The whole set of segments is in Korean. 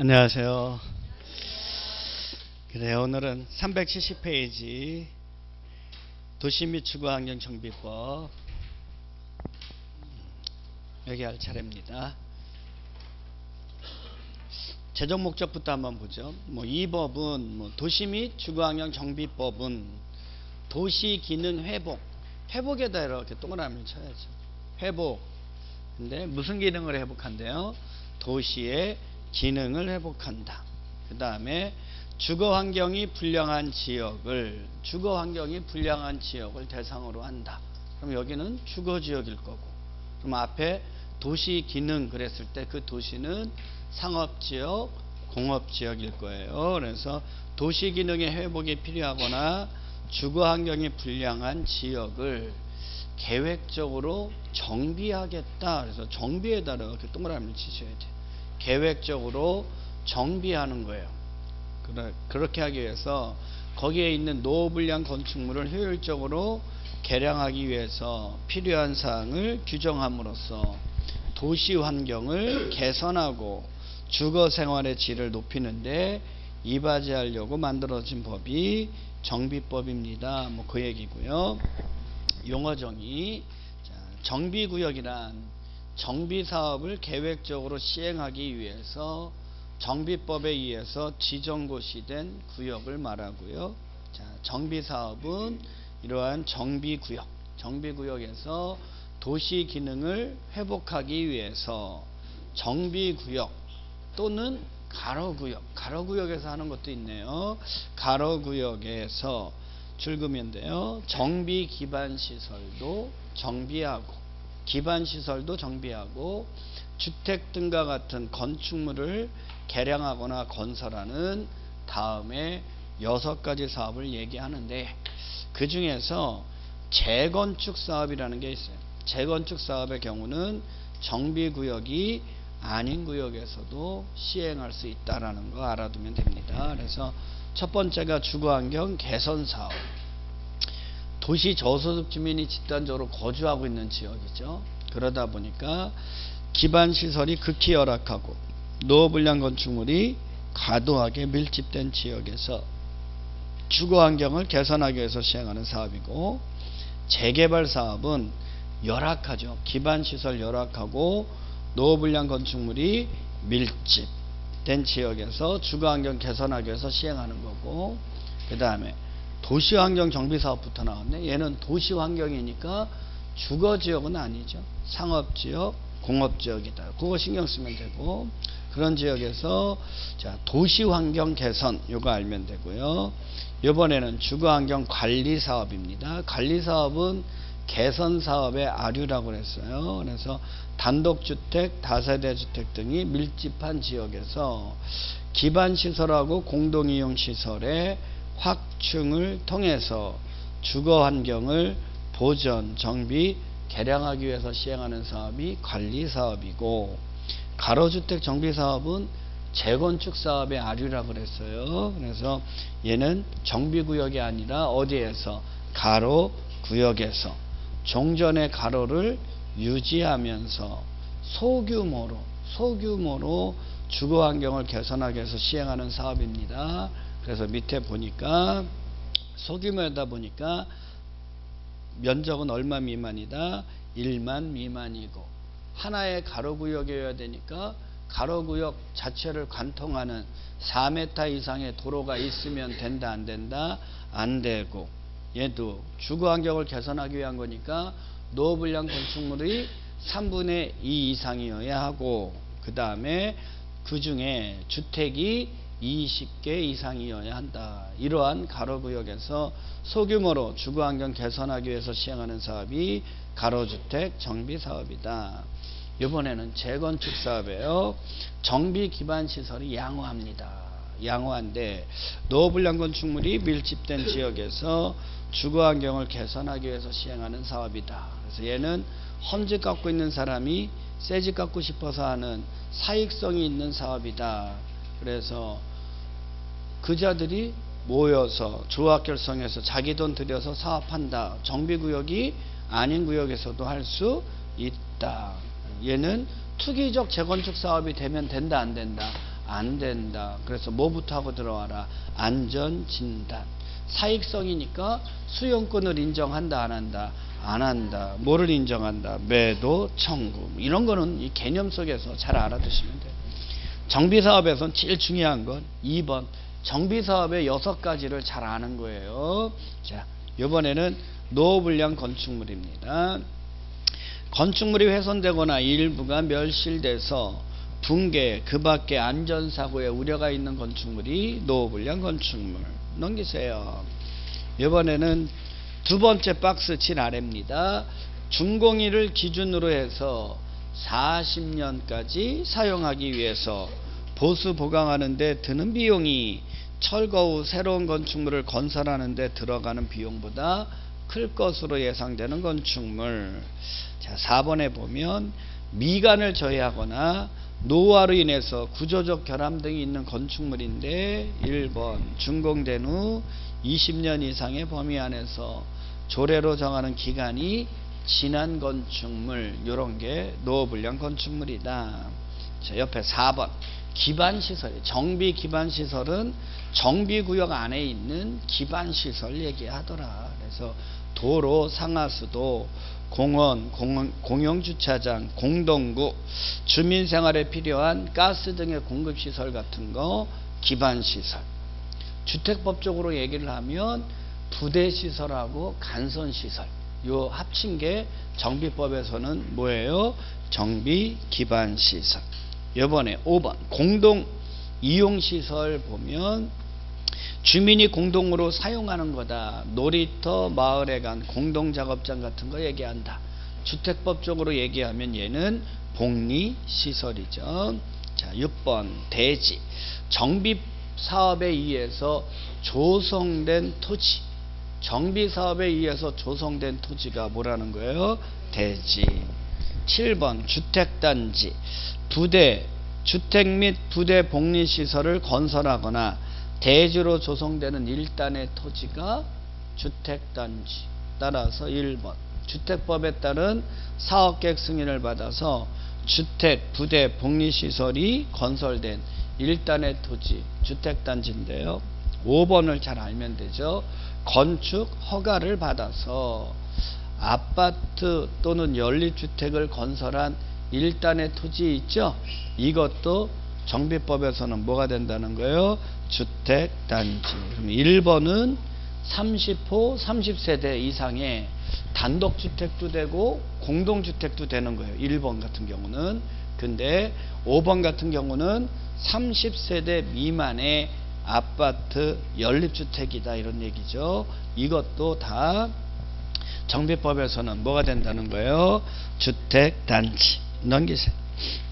안녕하세요. 그래 오늘은 370페이지 도시 및 주거 환경 정비법 여기 할 차례입니다. 제정 목적부터 한번 보죠. 뭐 이 법은 뭐 도시 및 주거 환경 정비법은 도시 기능 회복 회복에다 이렇게 동그라미를 쳐야죠. 회복. 근데 무슨 기능을 회복한대요? 도시의 기능을 회복한다. 그 다음에 주거 환경이 불량한 지역을 주거 환경이 불량한 지역을 대상으로 한다. 그럼 여기는 주거 지역일 거고. 그럼 앞에 도시 기능 그랬을 때 그 도시는 상업 지역, 공업 지역일 거예요. 그래서 도시 기능의 회복이 필요하거나 주거 환경이 불량한 지역을 계획적으로 정비하겠다. 그래서 정비에다가 이렇게 동그라미를 치셔야 돼. 계획적으로 정비하는 거예요. 그렇게 하기 위해서 거기에 있는 노후불량 건축물을 효율적으로 개량하기 위해서 필요한 사항을 규정함으로써 도시 환경을 개선하고 주거 생활의 질을 높이는데 이바지하려고 만들어진 법이 정비법입니다. 뭐 그 얘기고요. 용어 정의. 정비구역이란 정비 사업을 계획적으로 시행하기 위해서 정비법에 의해서 지정고시 된 구역을 말하고요. 자, 정비 사업은 이러한 정비 구역, 정비 구역에서 도시 기능을 회복하기 위해서 정비 구역 또는 가로 구역, 가로 구역에서 하는 것도 있네요. 가로 구역에서 출금인데요. 정비 기반 시설도 정비하고 기반 시설도 정비하고 주택 등과 같은 건축물을 개량하거나 건설하는 다음에 여섯 가지 사업을 얘기하는데 그 중에서 재건축 사업이라는 게 있어요. 재건축 사업의 경우는 정비 구역이 아닌 구역에서도 시행할 수 있다라는 거 알아두면 됩니다. 그래서 첫 번째가 주거 환경 개선 사업. 도시 저소득 주민이 집단적으로 거주하고 있는 지역이죠. 그러다 보니까 기반 시설이 극히 열악하고 노후불량 건축물이 과도하게 밀집된 지역에서 주거 환경을 개선하기 위해서 시행하는 사업이고 재개발 사업은 열악하죠. 기반 시설 열악하고 노후불량 건축물이 밀집된 지역에서 주거 환경 개선하기 위해서 시행하는 거고 그 다음에 도시환경 정비사업부터 나왔네. 얘는 도시환경이니까 주거지역은 아니죠. 상업지역, 공업지역이다. 그거 신경 쓰면 되고 그런 지역에서 자 도시환경 개선 요거 알면 되고요. 이번에는 주거환경 관리사업입니다. 관리사업은 개선사업의 아류라고 그랬어요. 그래서 단독주택, 다세대주택 등이 밀집한 지역에서 기반시설하고 공동이용시설의 확충을 통해서 주거 환경을 보전, 정비, 개량하기 위해서 시행하는 사업이 관리 사업이고 가로주택 정비 사업은 재건축 사업의 아류라 그랬어요. 그래서 얘는 정비 구역이 아니라 어디에서 가로 구역에서 종전의 가로를 유지하면서 소규모로 소규모로 주거 환경을 개선하기 위해서 시행하는 사업입니다. 그래서 밑에 보니까 소규모다 보니까 면적은 얼마 미만이다? 1만 미만이고 하나의 가로구역이어야 되니까 가로구역 자체를 관통하는 4m 이상의 도로가 있으면 된다 안 된다? 안 되고 얘도 주거 환경을 개선하기 위한 거니까 노후불량 건축물이 3분의 2 이상이어야 하고 그 다음에 그 중에 주택이 20개 이상이어야 한다. 이러한 가로구역에서 소규모로 주거환경 개선하기 위해서 시행하는 사업이 가로주택 정비 사업이다. 이번에는 재건축 사업이에요. 정비 기반 시설이 양호합니다. 양호한데 노후불량 건축물이 밀집된 지역에서 주거환경을 개선하기 위해서 시행하는 사업이다. 그래서 얘는 험집 갖고 있는 사람이 새집 갖고 싶어서 하는 사익성이 있는 사업이다. 그래서 그 자들이 모여서 조합 결성해서 자기 돈 들여서 사업한다. 정비구역이 아닌 구역에서도 할 수 있다. 얘는 투기적 재건축 사업이 되면 된다 안 된다 안 된다. 그래서 뭐부터 하고 들어와라? 안전 진단. 사익성이니까 수용권을 인정한다 안 한다 안 한다 뭐를 인정한다 매도 청구 이런 거는 이 개념 속에서 잘 알아두시면 돼요 정비사업에선 제일 중요한 건 2번 정비 사업의 여섯 가지를 잘 아는 거예요. 자 이번에는 노후불량 건축물입니다. 건축물이 훼손되거나 일부가 멸실돼서 붕괴 그 밖에 안전사고에 우려가 있는 건축물이 노후불량 건축물. 넘기세요. 이번에는 두 번째 박스 칠 아래입니다. 준공일을 기준으로 해서 40년까지 사용하기 위해서 보수 보강하는 데 드는 비용이 철거 후 새로운 건축물을 건설하는 데 들어가는 비용보다 클 것으로 예상되는 건축물 자 4번에 보면 미간을 저해하거나 노화로 인해서 구조적 결함 등이 있는 건축물인데 1번 준공된 후 20년 이상의 범위 안에서 조례로 정하는 기간이 지난 건축물 이런 게 노후불량 건축물이다. 자, 옆에 4번 기반 시설 정비 기반 시설은 정비 구역 안에 있는 기반 시설 얘기하더라. 그래서 도로, 상하수도, 공원, 공원 공영 주차장, 공동구, 주민 생활에 필요한 가스 등의 공급 시설 같은 거 기반 시설. 주택법적으로 얘기를 하면 부대 시설하고 간선 시설 요 합친 게 정비법에서는 뭐예요? 정비 기반 시설 요번에 5번 공동 이용시설 보면 주민이 공동으로 사용하는 거다. 놀이터, 마을에 간 공동작업장 같은 거 얘기한다. 주택법적으로 얘기하면 얘는 복리시설이죠. 자, 6번 대지. 정비 사업에 의해서 조성된 토지. 정비 사업에 의해서 조성된 토지가 뭐라는 거예요? 대지. 7번 주택단지. 부대, 주택 및 부대 복리시설을 건설하거나 대지로 조성되는 일단의 토지가 주택단지. 따라서 1번. 주택법에 따른 사업계획 승인을 받아서 주택, 부대, 복리시설이 건설된 일단의 토지, 주택단지인데요. 5번을 잘 알면 되죠. 건축 허가를 받아서 아파트 또는 연립주택을 건설한 일단의 토지 있죠? 이것도 정비법에서는 뭐가 된다는 거예요? 주택단지. 그럼 1번은 30호, 30세대 이상의 단독주택도 되고 공동주택도 되는 거예요. 1번 같은 경우는. 근데 5번 같은 경우는 30세대 미만의 아파트 연립주택이다 이런 얘기죠. 이것도 다 정비법에서는 뭐가 된다는 거예요? 주택단지. 넘기세요.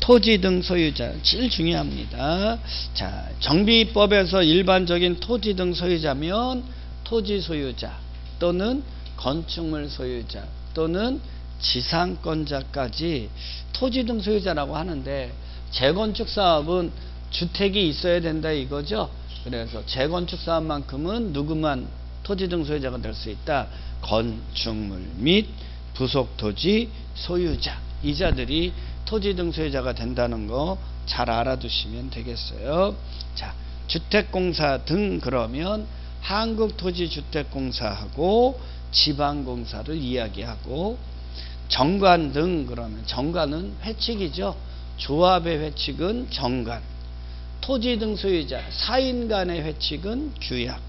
토지 등 소유자 제일 중요합니다. 자, 정비법에서 일반적인 토지 등 소유자면 토지 소유자 또는 건축물 소유자 또는 지상권자까지 토지 등 소유자라고 하는데 재건축 사업은 주택이 있어야 된다 이거죠. 그래서 재건축 사업만큼은 누구만 토지 등 소유자가 될 수 있다. 건축물 및 부속 토지 소유자 이자들이 토지 등 소유자가 된다는 거 잘 알아두시면 되겠어요. 자, 주택공사 등 그러면 한국토지주택공사하고 지방공사를 이야기하고 정관 등 그러면 정관은 회칙이죠. 조합의 회칙은 정관. 토지 등 소유자, 사인 간의 회칙은 규약.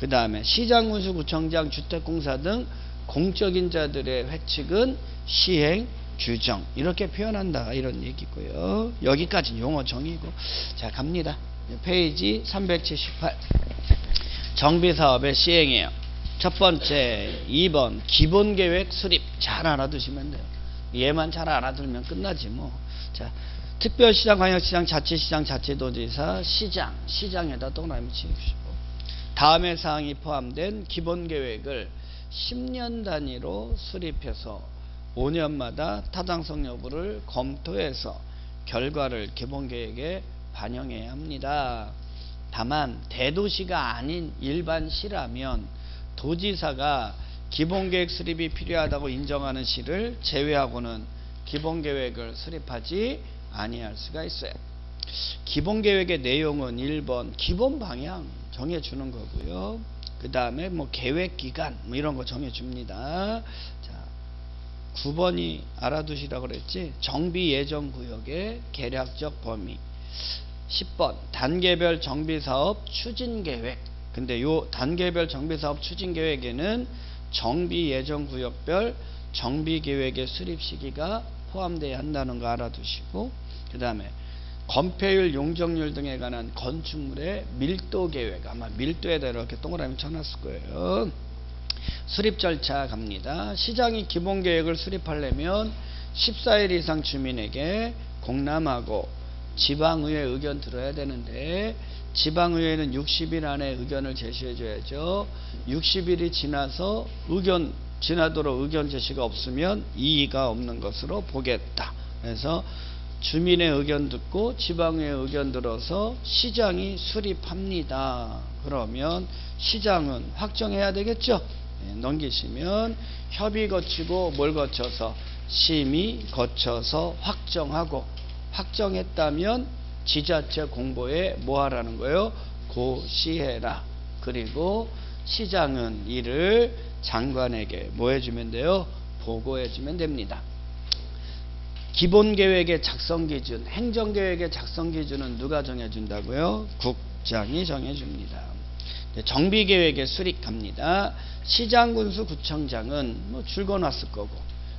그 다음에 시장군수 구청장 주택공사 등 공적인 자들의 회칙은 시행 규정 이렇게 표현한다 이런 얘기고요. 여기까지 용어 정의고 자 갑니다. 페이지 378 정비사업의 시행이에요. 첫 번째 2번 기본계획 수립 잘 알아두시면 돼요. 얘만 잘 알아두면 끝나지 뭐. 자 특별시장, 광역시장, 자치시장, 자치도지사, 시장, 시장에다 동그라미 치십시오. 다음의 사항이 포함된 기본 계획을 10년 단위로 수립해서 5년마다 타당성 여부를 검토해서 결과를 기본 계획에 반영해야 합니다. 다만 대도시가 아닌 일반 시라면 도지사가 기본 계획 수립이 필요하다고 인정하는 시를 제외하고는 기본 계획을 수립하지 아니할 수가 있어요. 기본 계획의 내용은 1번 기본 방향 정해주는 거고요. 그 다음에 뭐 계획 기간 뭐 이런 거 정해줍니다. 자, 9번이 알아두시라고 그랬지. 정비 예정 구역의 계략적 범위. 10번 단계별 정비 사업 추진 계획. 근데 요 단계별 정비 사업 추진 계획에는 정비 예정 구역별 정비 계획의 수립 시기가 포함되어야 한다는 거 알아두시고 그 다음에 건폐율, 용적률 등에 관한 건축물의 밀도 계획 아마 밀도에다 이렇게 동그라미 쳐놨을 거예요. 수립 절차 갑니다. 시장이 기본 계획을 수립하려면 14일 이상 주민에게 공람하고 지방의회 의견 들어야 되는데 지방의회는 60일 안에 의견을 제시해 줘야죠. 60일이 지나서 의견 지나도록 의견 제시가 없으면 이의가 없는 것으로 보겠다. 그래서 주민의 의견 듣고 지방의 의견 들어서 시장이 수립합니다. 그러면 시장은 확정해야 되겠죠. 네, 넘기시면 협의 거치고 뭘 거쳐서 심의 거쳐서 확정하고 확정했다면 지자체 공보에 뭐 하라는 거예요? 고시해라. 그리고 시장은 이를 장관에게 뭐 해주면 돼요? 보고해주면 됩니다. 기본 계획의 작성 기준, 행정 계획의 작성 기준은 누가 정해준다고요? 국장이 정해줍니다. 정비 계획의 수립 갑니다. 시장 군수 구청장은 뭐 줄거놨을 거고,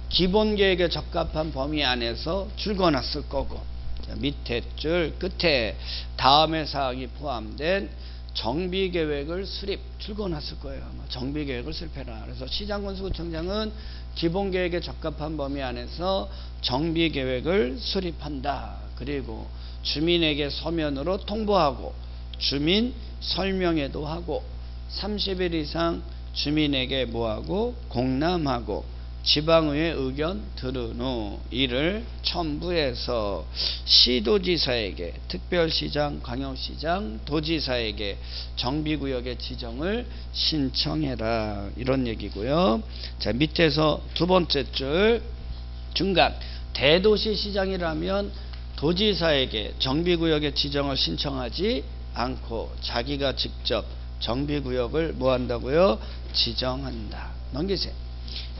기본 계획에 적합한 범위 안에서 줄거놨을 거고, 자, 밑에 줄 끝에 다음의 사항이 포함된 정비 계획을 수립 출근했을 거예요. 정비 계획을 수립해라. 그래서 시장군수구청장은 기본 계획에 적합한 범위 안에서 정비 계획을 수립한다. 그리고 주민에게 서면으로 통보하고 주민 설명회도 하고 30일 이상 주민에게 뭐하고 공람하고 지방의회 의견 들은 후 이를 첨부해서 시도지사에게 특별시장, 광역시장, 도지사에게 정비구역의 지정을 신청해라 이런 얘기고요. 자 밑에서 두 번째 줄 중간 대도시 시장이라면 도지사에게 정비구역의 지정을 신청하지 않고 자기가 직접 정비구역을 뭐 한다고요? 지정한다. 넘기세요.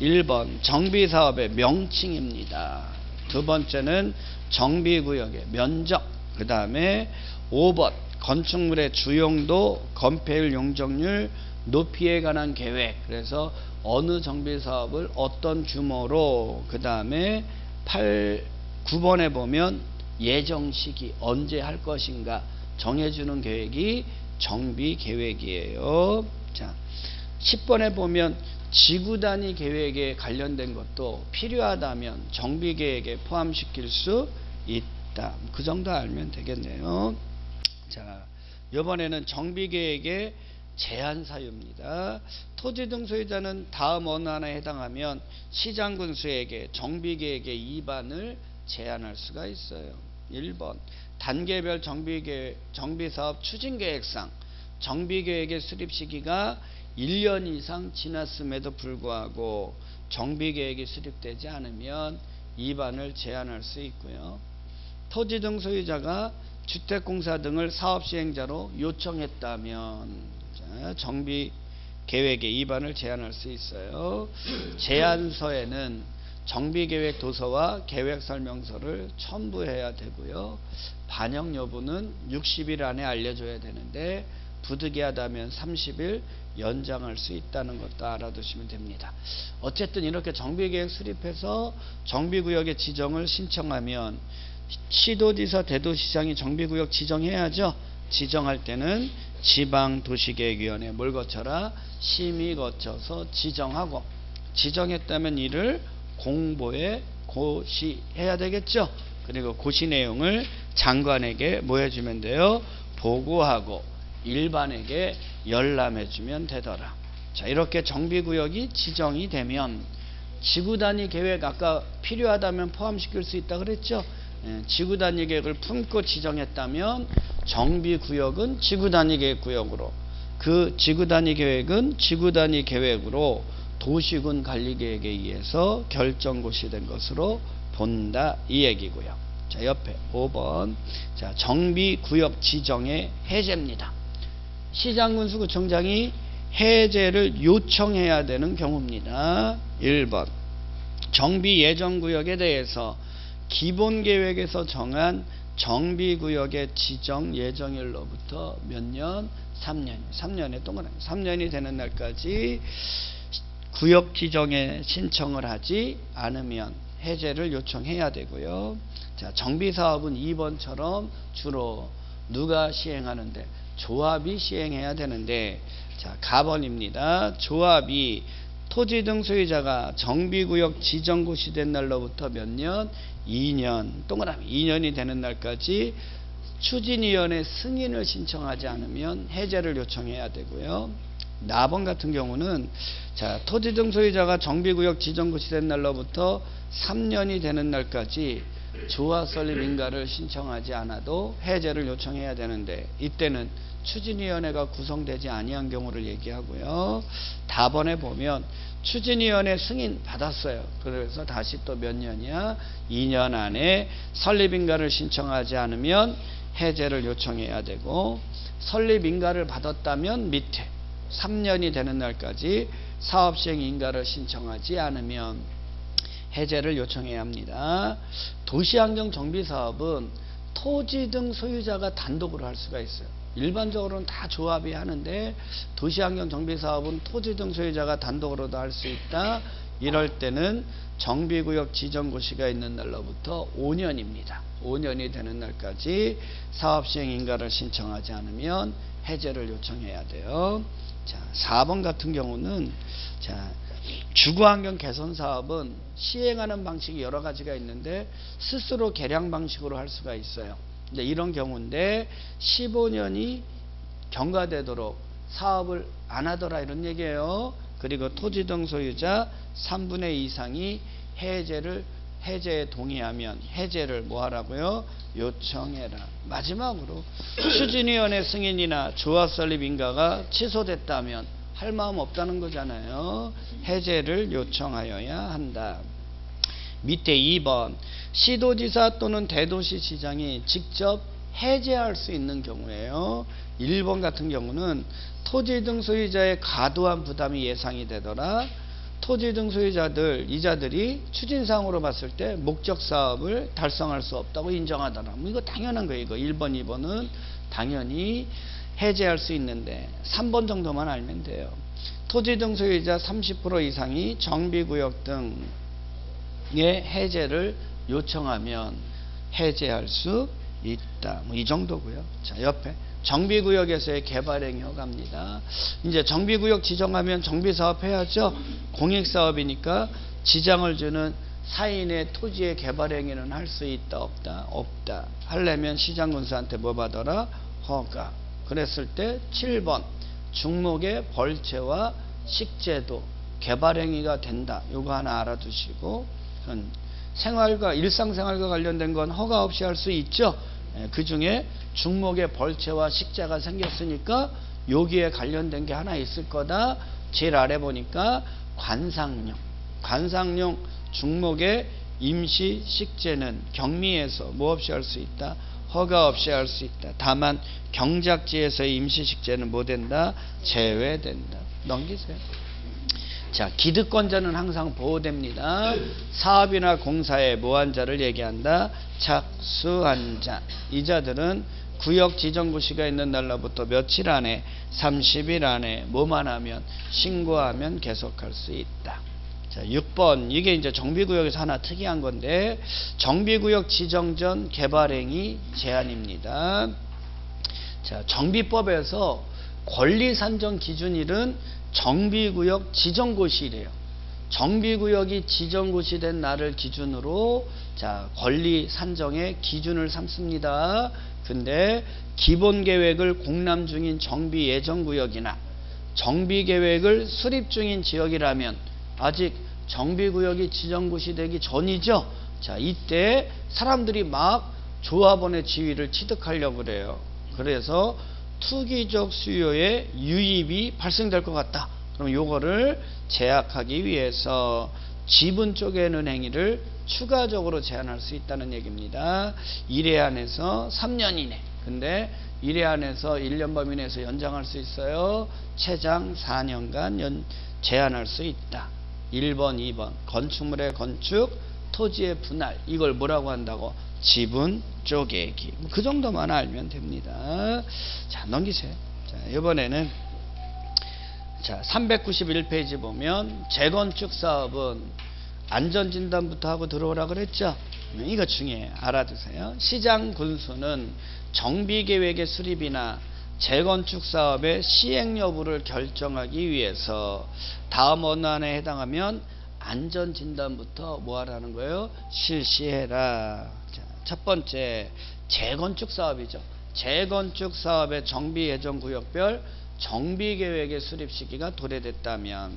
1번 정비사업의 명칭입니다. 두 번째는 정비구역의 면적 그 다음에 5번 건축물의 주용도 건폐율 용적률 높이에 관한 계획 그래서 어느 정비사업을 어떤 규모로 그 다음에 8 9번에 보면 예정 시기 언제 할 것인가 정해주는 계획이 정비 계획이에요. 자, 10번에 보면 지구 단위 계획에 관련된 것도 필요하다면 정비 계획에 포함시킬 수 있다. 그 정도 알면 되겠네요. 자, 이번에는 정비 계획의 제한 사유입니다. 토지 등 소유자는 다음 어느 하나에 해당하면 시장 군수에게 정비 계획의 위반을 제한할 수가 있어요. 1번 단계별 정비 계획, 정비 사업 추진 계획상 정비 계획의 수립 시기가 1년 이상 지났음에도 불구하고 정비 계획이 수립되지 않으면 위반을 제한할 수 있고요. 토지 등 소유자가 주택공사 등을 사업 시행자로 요청했다면 정비 계획의 위반을 제한할 수 있어요. 제안서에는 정비계획 도서와 계획설명서를 첨부해야 되고요. 반영 여부는 60일 안에 알려줘야 되는데 부득이하다면 30일 연장할 수 있다는 것도 알아두시면 됩니다. 어쨌든 이렇게 정비계획 수립해서 정비구역의 지정을 신청하면 시도지사 대도시장이 정비구역 지정해야죠. 지정할 때는 지방도시계획위원회 뭘 거쳐라? 심의 거쳐서 지정하고 지정했다면 이를 공보에 고시해야 되겠죠. 그리고 고시 내용을 장관에게 뭐 해주면 돼요? 보고하고 일반에게 열람해 주면 되더라. 자, 이렇게 정비구역이 지정이 되면 지구 단위 계획 아까 필요하다면 포함시킬 수 있다 그랬죠? 예, 지구 단위 계획을 품고 지정했다면 정비구역은 지구 단위 계획 구역으로 그 지구 단위 계획은 지구 단위 계획으로 도시군 관리 계획에 의해서 결정고시 된 것으로 본다 이 얘기고요. 자, 옆에 5번. 자, 정비구역 지정의 해제입니다. 시장군수구청장이 해제를 요청해야 되는 경우입니다. 1번. 정비 예정구역에 대해서 기본계획에서 정한 정비구역의 지정 예정일로부터 몇 년? 3년. 3년에 동그라미. 3년이 되는 날까지 구역 지정에 신청을 하지 않으면 해제를 요청해야 되고요. 자, 정비 사업은 2번처럼 주로 누가 시행하는데 조합이 시행해야 되는데 자, 가번입니다. 조합이 토지 등 소유자가 정비구역 지정고시 된 날로부터 몇 년? 2년. 동그라미 2년이 되는 날까지 추진위원회 승인을 신청하지 않으면 해제를 요청해야 되고요. 나번 같은 경우는 자 토지 등 소유자가 정비구역 지정고시 된 날로부터 3년이 되는 날까지 조화 설립 인가를 신청하지 않아도 해제를 요청해야 되는데 이때는 추진위원회가 구성되지 아니한 경우를 얘기하고요. 다번에 보면 추진위원회 승인 받았어요. 그래서 다시 또 몇 년이야? 2년 안에 설립인가를 신청하지 않으면 해제를 요청해야 되고 설립인가를 받았다면 밑에 3년이 되는 날까지 사업시행 인가를 신청하지 않으면 해제를 요청해야 합니다. 도시환경 정비 사업은 토지 등 소유자가 단독으로 할 수가 있어요. 일반적으로는 다 조합이 하는데 도시환경 정비 사업은 토지 등 소유자가 단독으로도 할 수 있다. 이럴 때는 정비구역 지정고시가 있는 날로부터 5년입니다. 5년이 되는 날까지 사업시행 인가를 신청하지 않으면 해제를 요청해야 돼요. 자, 4번 같은 경우는 자, 주거환경 개선 사업은 시행하는 방식이 여러 가지가 있는데 스스로 개량 방식으로 할 수가 있어요. 이제 이런 경우인데 15년이 경과되도록 사업을 안 하더라 이런 얘기예요. 그리고 토지 등 소유자 3분의 2 이상이 해제를 해제에 동의하면 해제를 뭐 하라고요? 요청해라. 마지막으로 추진위원회 승인이나 조합 설립 인가가 취소됐다면 할 마음 없다는 거잖아요. 해제를 요청하여야 한다. 밑에 2번 시도지사 또는 대도시 시장이 직접 해제할 수 있는 경우에요. 1번 같은 경우는 토지 등 소유자의 과도한 부담이 예상이 되더라. 토지 등 소유자들, 이자들이 추진상으로 봤을 때 목적 사업을 달성할 수 없다고 인정하더라. 뭐 이거 당연한 거예요. 이거 1번, 2번은 당연히 해제할 수 있는데 3번 정도만 알면 돼요. 토지 등 소유자 30% 이상이 정비구역 등의 해제를 요청하면 해제할 수 있다. 뭐 이 정도고요. 자, 옆에 정비구역에서의 개발행위 허가입니다. 이제 정비구역 지정하면 정비사업 해야죠. 공익사업이니까 지장을 주는 사인의 토지의 개발행위는 할 수 있다 없다 없다 하려면 시장군수한테 뭐 받아라 허가 그랬을 때 7번 중목의 벌채와 식재도 개발행위가 된다 요거 하나 알아두시고 생활과 일상생활과 관련된 건 허가 없이 할 수 있죠 예, 그 중에 중목의 벌채와 식재가 생겼으니까 여기에 관련된 게 하나 있을 거다. 제일 아래 보니까 관상용. 관상용 중목의 임시 식재는 경미에서 뭐 없이 할 수 있다. 허가 없이 할 수 있다. 다만 경작지에서의 임시 식재는 뭐 된다? 제외된다. 넘기세요. 자, 기득권자는 항상 보호됩니다. 사업이나 공사의 무한자를 얘기한다. 착수한 자. 이 자들은 구역 지정구시가 있는 날로부터 며칠 안에 30일 안에 뭐만 하면 신고하면 계속할 수 있다. 자, 6번 이게 이제 정비구역에서 하나 특이한 건데 정비구역 지정 전 개발행위 제한입니다. 자, 정비법에서 권리 산정 기준일은 정비구역 지정고시래요. 정비구역이 지정고시 된 날을 기준으로 자 권리 산정의 기준을 삼습니다. 근데 기본계획을 공람 중인 정비 예정구역이나 정비계획을 수립 중인 지역이라면 아직 정비구역이 지정고시 되기 전이죠. 자 이때 사람들이 막 조합원의 지위를 취득하려고 그래요. 그래서 투기적 수요의 유입이 발생될 것 같다. 그럼 요거를 제약하기 위해서 지분 쪼개는 행위를 추가적으로 제한할 수 있다는 얘기입니다. 1회 안에서 3년 이내. 근데 1회 안에서 1년 범위 내에서 연장할 수 있어요. 최장 4년간 연, 제한할 수 있다. 1번, 2번. 건축물의 건축, 토지의 분할. 이걸 뭐라고 한다고? 지분 쪼개기. 그 정도만 알면 됩니다. 자, 넘기세요. 자, 이번에는 자, 391페이지 보면 재건축 사업은 안전진단부터 하고 들어오라 그랬죠? 네, 이거 중요해요. 알아두세요. 시장 군수는 정비계획의 수립이나 재건축 사업의 시행 여부를 결정하기 위해서 다음 원안에 해당하면 안전진단부터 뭐 하라는 거예요? 실시해라. 자, 첫 번째, 재건축 사업이죠. 재건축 사업의 정비 예정 구역별 정비 계획의 수립 시기가 도래됐다면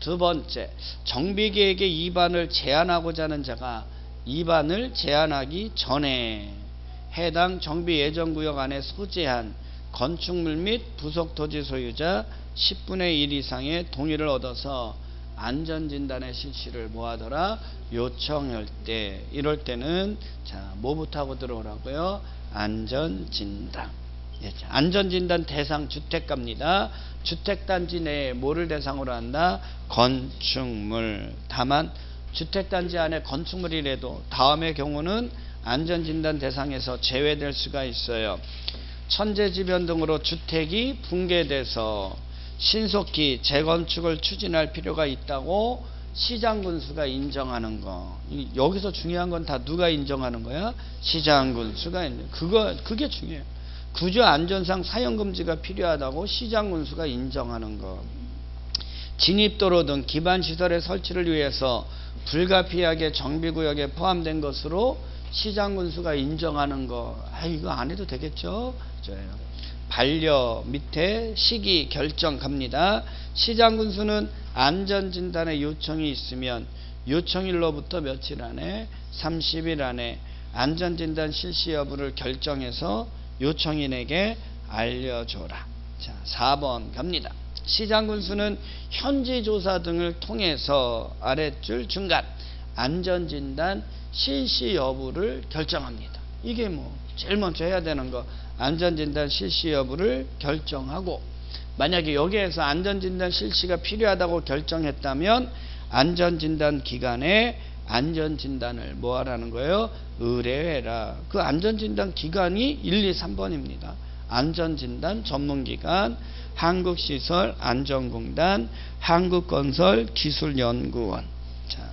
두 번째, 정비 계획의 위반을 제한하고자 하는 자가 위반을 제한하기 전에 해당 정비 예정 구역 안에 소재한 건축물 및 부속 토지 소유자 10분의 1 이상의 동의를 얻어서 안전진단의 실시를 뭐하더라 요청할 때. 이럴 때는 자 뭐부터 하고 들어오라고요? 안전진단. 예, 자, 안전진단 대상 주택가입니다. 주택단지 내에 뭐를 대상으로 한다? 건축물. 다만 주택단지 안에 건축물이라도 다음의 경우는 안전진단 대상에서 제외될 수가 있어요. 천재지변 등으로 주택이 붕괴돼서 신속히 재건축을 추진할 필요가 있다고 시장 군수가 인정하는 거. 이- 여기서 중요한 건 다 누가 인정하는 거야? 시장 군수가 있는. 그거 그게 중요해요. 구조 안전상 사용 금지가 필요하다고 시장 군수가 인정하는 거. 진입도로 등 기반 시설의 설치를 위해서 불가피하게 정비구역에 포함된 것으로 시장 군수가 인정하는 거. 아 이거 안 해도 되겠죠? 저예요. 반려 밑에 시기 결정 갑니다. 시장 군수는 안전 진단의 요청이 있으면 요청일로부터 며칠 안에 30일 안에 안전 진단 실시 여부를 결정해서 요청인에게 알려줘라. 자, 4번 갑니다. 시장 군수는 현지 조사 등을 통해서 아랫줄 중간 안전 진단 실시 여부를 결정합니다. 이게 뭐 제일 먼저 해야 되는 거 안전진단 실시 여부를 결정하고 만약에 여기에서 안전진단 실시가 필요하다고 결정했다면 안전진단 기간에 안전진단을 뭐 하라는 거예요? 의뢰해라. 그 안전진단 기간이 1, 2, 3번입니다. 안전진단 전문기관, 한국시설 안전공단, 한국건설기술연구원. 자,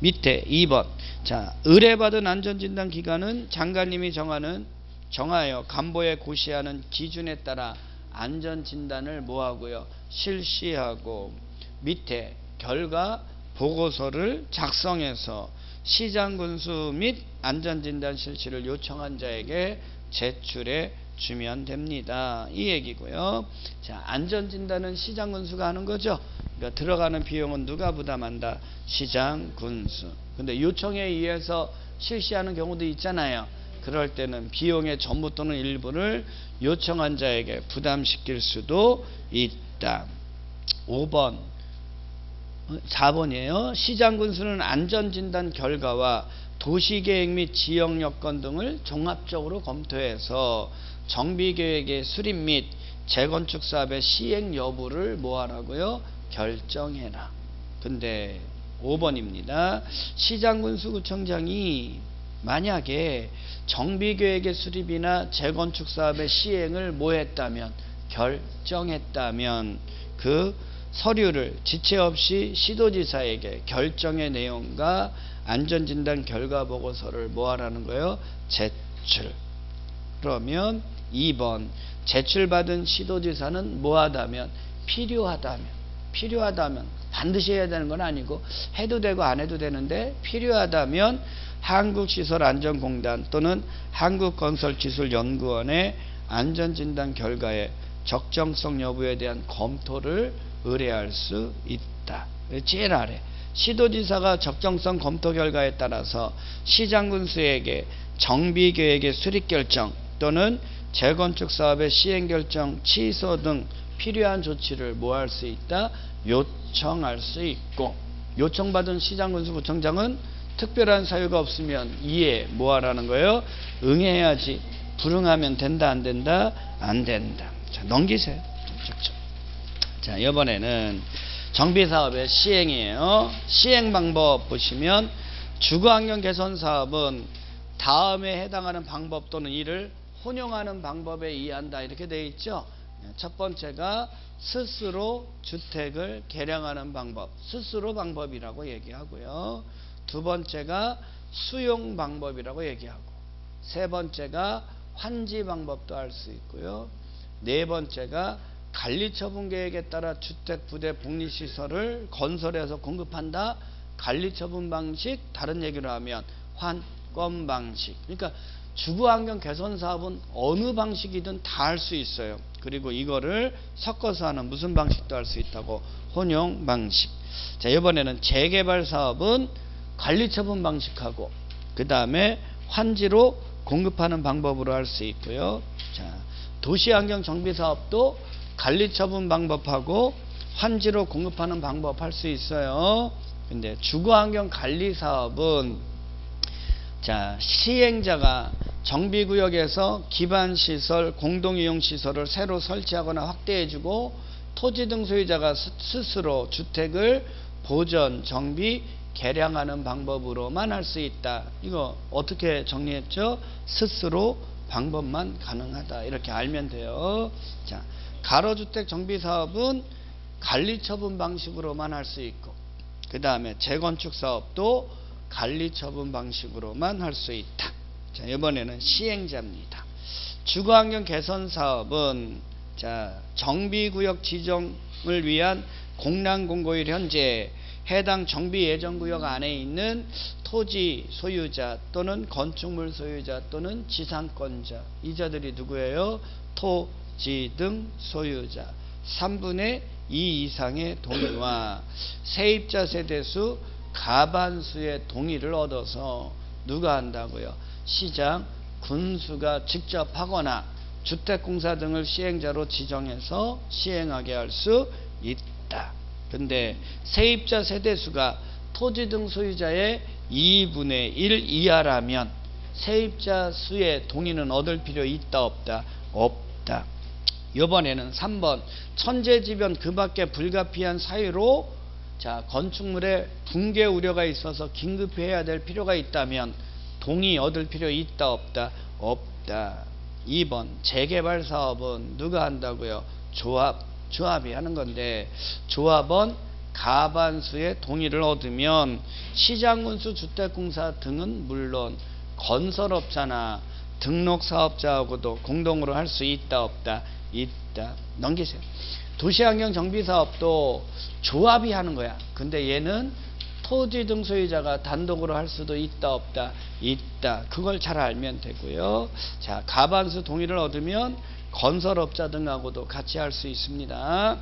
밑에 2번. 자, 의뢰받은 안전진단 기간은 장관님이 정하는 정하여 간보에 고시하는 기준에 따라 안전 진단을 뭐하고요? 실시하고 밑에 결과 보고서를 작성해서 시장 군수 및 안전 진단 실시를 요청한 자에게 제출해 주면 됩니다. 이 얘기고요. 자, 안전 진단은 시장 군수가 하는 거죠. 그러니까 들어가는 비용은 누가 부담한다? 시장 군수. 근데 요청에 의해서 실시하는 경우도 있잖아요. 그럴 때는 비용의 전부 또는 일부를 요청한 자에게 부담시킬 수도 있다. 5번 4번이에요. 시장 군수는 안전진단 결과와 도시계획 및 지역 여건 등을 종합적으로 검토해서 정비계획의 수립 및 재건축 사업의 시행 여부를 뭐하라고요? 결정해라. 근데 5번입니다. 시장군수구청장이 만약에 정비계획의 수립이나 재건축 사업의 시행을 뭐했다면 결정했다면 그 서류를 지체 없이 시도지사에게 결정의 내용과 안전진단 결과 보고서를 뭐하라는 거예요? 제출. 그러면 2번 제출받은 시도지사는 뭐하다면 필요하다면 필요하다면 반드시 해야 되는 건 아니고 해도 되고 안 해도 되는데 필요하다면 한국시설안전공단 또는 한국건설기술연구원의 안전진단 결과의 적정성 여부에 대한 검토를 의뢰할 수 있다. 제일 아래 시도지사가 적정성 검토 결과에 따라서 시장군수에게 정비계획의 수립결정 또는 재건축 사업의 시행결정 취소 등 필요한 조치를 뭐할 수 있다? 요청할 수 있고 요청받은 시장군수구청장은 특별한 사유가 없으면 이해 뭐 하라는 거예요? 응해야지. 불응하면 된다 안 된다 안 된다. 자 넘기세요. 자 이번에는 정비사업의 시행이에요. 시행 방법 보시면 주거환경 개선 사업은 다음에 해당하는 방법 또는 이를 혼용하는 방법에 의한다 이렇게 되어 있죠. 첫 번째가 스스로 주택을 개량하는 방법, 스스로 방법이라고 얘기하고요. 두 번째가 수용 방법이라고 얘기하고, 세 번째가 환지 방법도 할수 있고요. 네 번째가 관리 처분 계획에 따라 주택, 부대, 복리 시설을 건설해서 공급한다. 관리 처분 방식, 다른 얘기로 하면 환권 방식. 그러니까 주거 환경 개선 사업은 어느 방식이든 다 할 수 있어요. 그리고 이거를 섞어서 하는 무슨 방식도 할 수 있다고 혼용 방식. 자 이번에는 재개발 사업은 관리 처분 방식하고 그 다음에 환지로 공급하는 방법으로 할 수 있고요. 자 도시환경 정비 사업도 관리 처분 방법하고 환지로 공급하는 방법 할 수 있어요. 근데 주거환경 관리 사업은 자, 시행자가 정비구역에서 기반시설, 공동이용시설을 새로 설치하거나 확대해주고 토지 등 소유자가 스- 스스로 주택을 보전, 정비, 개량하는 방법으로만 할 수 있다. 이거 어떻게 정리했죠? 스스로 방법만 가능하다. 이렇게 알면 돼요. 자, 가로주택 정비 사업은 관리 처분 방식으로만 할 수 있고, 그 다음에 재건축 사업도 관리 처분 방식으로만 할 수 있다. 자, 이번에는 시행자입니다. 주거환경 개선 사업은 자, 정비구역 지정을 위한 공란공고일 현재 해당 정비 예정 구역 안에 있는 토지 소유자 또는 건축물 소유자 또는 지상권자 이자들이 누구예요? 토지 등 소유자 3분의 2 이상의 동의와 세입자 세대수 가반수의 동의를 얻어서 누가 한다고요? 시장, 군수가 직접 하거나 주택공사 등을 시행자로 지정해서 시행하게 할 수 있다. 근데 세입자 세대수가 토지 등 소유자의 2분의 1 이하라면 세입자 수의 동의는 얻을 필요 있다 없다? 없다. 이번에는 3번. 천재지변 그 밖에 불가피한 사유로 자 건축물에 붕괴 우려가 있어서 긴급히 해야 될 필요가 있다면 동의 얻을 필요 있다 없다? 없다. 2번. 재개발 사업은 누가 한다고요? 조합 조합이 하는 건데 조합은 가반수의 동의를 얻으면 시장군수 주택공사 등은 물론 건설업자나 등록사업자하고도 공동으로 할 수 있다 없다 있다. 넘기세요. 도시환경 정비사업도 조합이 하는 거야. 근데 얘는 토지 등 소유자가 단독으로 할 수도 있다 없다 있다. 그걸 잘 알면 되고요. 자 가반수 동의를 얻으면 건설업자 등하고도 같이 할 수 있습니다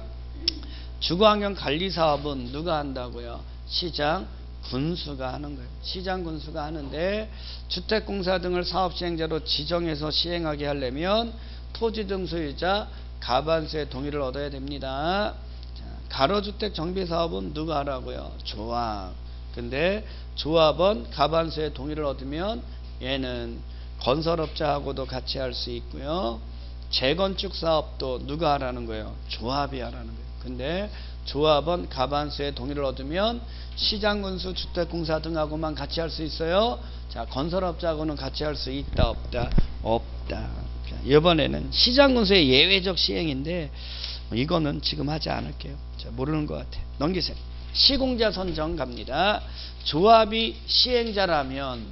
주거환경 관리 사업은 누가 한다고요 시장 군수가 하는 거예요 시장 군수가 하는데 주택공사 등을 사업 시행자로 지정해서 시행하게 하려면 토지 등 소유자 가반수의 동의를 얻어야 됩니다. 자, 가로주택 정비 사업은 누가 하라고요? 조합. 근데 조합은 가반수의 동의를 얻으면 얘는 건설업자하고도 같이 할 수 있고요. 재건축 사업도 누가 하라는 거예요? 조합이 하라는 거예요. 근데 조합은 가반수의 동의를 얻으면 시장군수 주택공사 등하고만 같이 할 수 있어요. 자, 건설업자하고는 같이 할 수 있다 없다 없다. 자, 이번에는 시장군수의 예외적 시행인데 뭐 이거는 지금 하지 않을게요. 자, 모르는 것 같아. 넘기세요. 시공자 선정 갑니다. 조합이 시행자라면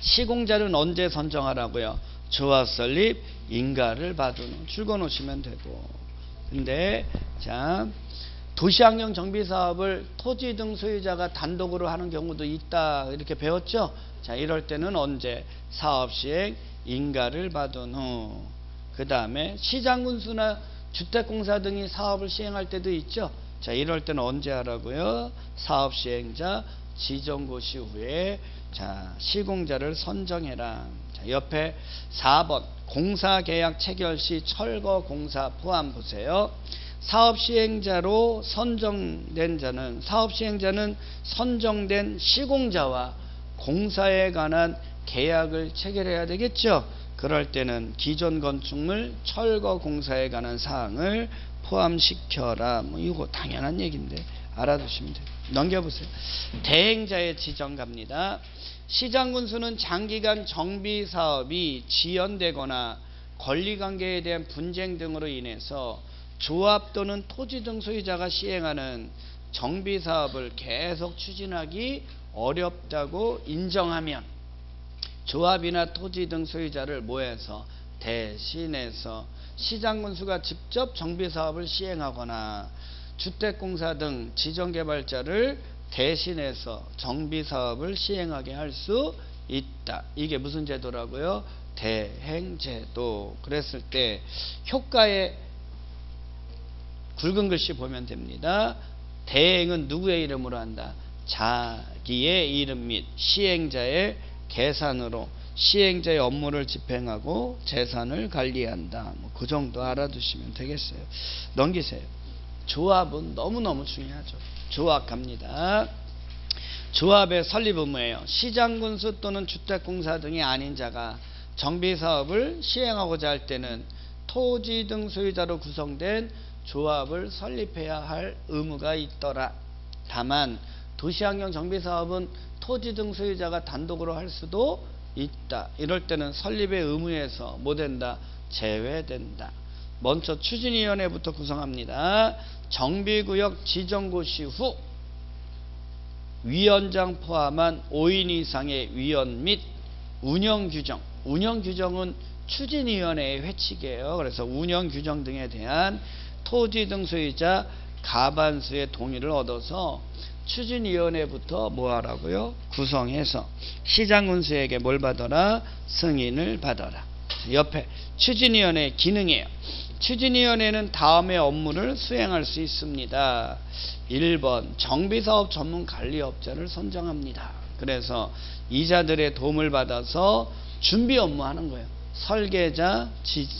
시공자는 언제 선정하라고요? 조합 설립 인가를 받은 놓으시면 되고 근데 자 도시환경 정비 사업을 토지 등 소유자가 단독으로 하는 경우도 있다 이렇게 배웠죠. 자 이럴 때는 언제 사업 시행 인가를 받은 후 그 다음에 시장군수나 주택공사 등이 사업을 시행할 때도 있죠. 자 이럴 때는 언제 하라고요? 사업 시행자 지정고시 후에 자 시공자를 선정해라. 자 옆에 4번 공사계약 체결 시 철거 공사 포함 보세요. 사업 시행자로 선정된 자는 사업 시행자는 선정된 시공자와 공사에 관한 계약을 체결해야 되겠죠. 그럴 때는 기존 건축물 철거 공사에 관한 사항을 포함시켜라. 뭐 이거 당연한 얘기인데 알아두시면 돼요. 넘겨보세요. 대행자의 지정 갑니다. 시장 군수는 장기간 정비 사업이 지연되거나 권리 관계에 대한 분쟁 등으로 인해서 조합 또는 토지 등 소유자가 시행하는 정비 사업을 계속 추진하기 어렵다고 인정하면 조합이나 토지 등 소유자를 모여서 대신해서 시장 군수가 직접 정비 사업을 시행하거나 주택공사 등 지정개발자를 대신해서 정비 사업을 시행하게 할 수 있다. 이게 무슨 제도라고요? 대행제도. 그랬을 때 효과에 굵은 글씨 보면 됩니다. 대행은 누구의 이름으로 한다? 자기의 이름 및 시행자의 계산으로 시행자의 업무를 집행하고 재산을 관리한다. 뭐 그 정도 알아두시면 되겠어요. 넘기세요. 조합은 너무너무 중요하죠. 조합 갑니다. 조합의 설립 의무예요. 시장군수 또는 주택공사 등이 아닌 자가 정비사업을 시행하고자 할 때는 토지 등 소유자로 구성된 조합을 설립해야 할 의무가 있더라. 다만 도시환경 정비사업은 토지 등 소유자가 단독으로 할 수도 있다. 이럴 때는 설립의 의무에서 뭐 된다? 제외된다. 먼저 추진위원회부터 구성합니다. 정비구역 지정고시 후 위원장 포함한 5인 이상의 위원 및 운영규정. 운영규정은 추진위원회의 회칙이에요. 그래서 운영규정 등에 대한 토지 등 소유자 가반수의 동의를 얻어서 추진위원회부터 뭐 하라고요? 구성해서 시장군수에게 뭘 받아라? 승인을 받아라. 옆에 추진위원회 기능이에요. 추진위원회는 다음의 업무를 수행할 수 있습니다. 1번 정비사업 전문 관리업자를 선정합니다. 그래서 이자들의 도움을 받아서 준비 업무 하는 거예요. 설계자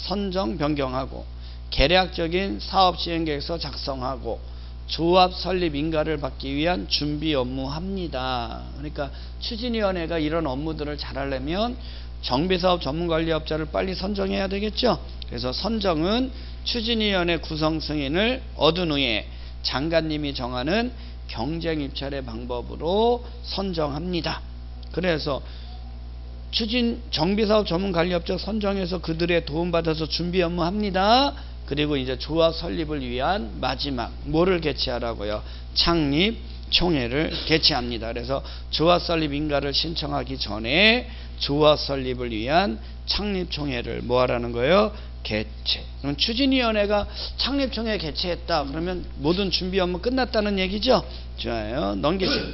선정 변경하고 계략적인 사업 시행 계획서 작성하고 조합 설립 인가를 받기 위한 준비 업무 합니다. 그러니까 추진위원회가 이런 업무들을 잘 하려면 정비사업 전문관리업자를 빨리 선정해야 되겠죠. 그래서 선정은 추진위원회 구성 승인을 얻은 후에 장관님이 정하는 경쟁 입찰의 방법으로 선정합니다. 그래서 추진 정비사업 전문관리업자 선정해서 그들의 도움받아서 준비 업무 합니다. 그리고 이제 조합 설립을 위한 마지막 뭐를 개최하라고요? 창립 총회를 개최합니다. 그래서 조합 설립 인가를 신청하기 전에 조합 설립을 위한 창립 총회를 뭐 하라는 거예요? 개최. 그럼 추진위원회가 창립 총회 개최했다. 그러면 모든 준비 업무 끝났다는 얘기죠? 좋아요. 넘기세요.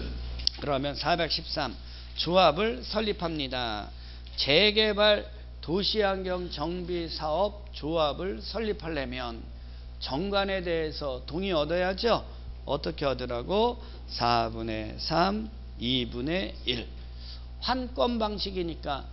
그러면 413 조합을 설립합니다. 재개발 도시환경 정비 사업 조합을 설립하려면 정관에 대해서 동의 얻어야죠. 어떻게 얻으라고? 4분의 3, 2분의 1. 환권 방식이니까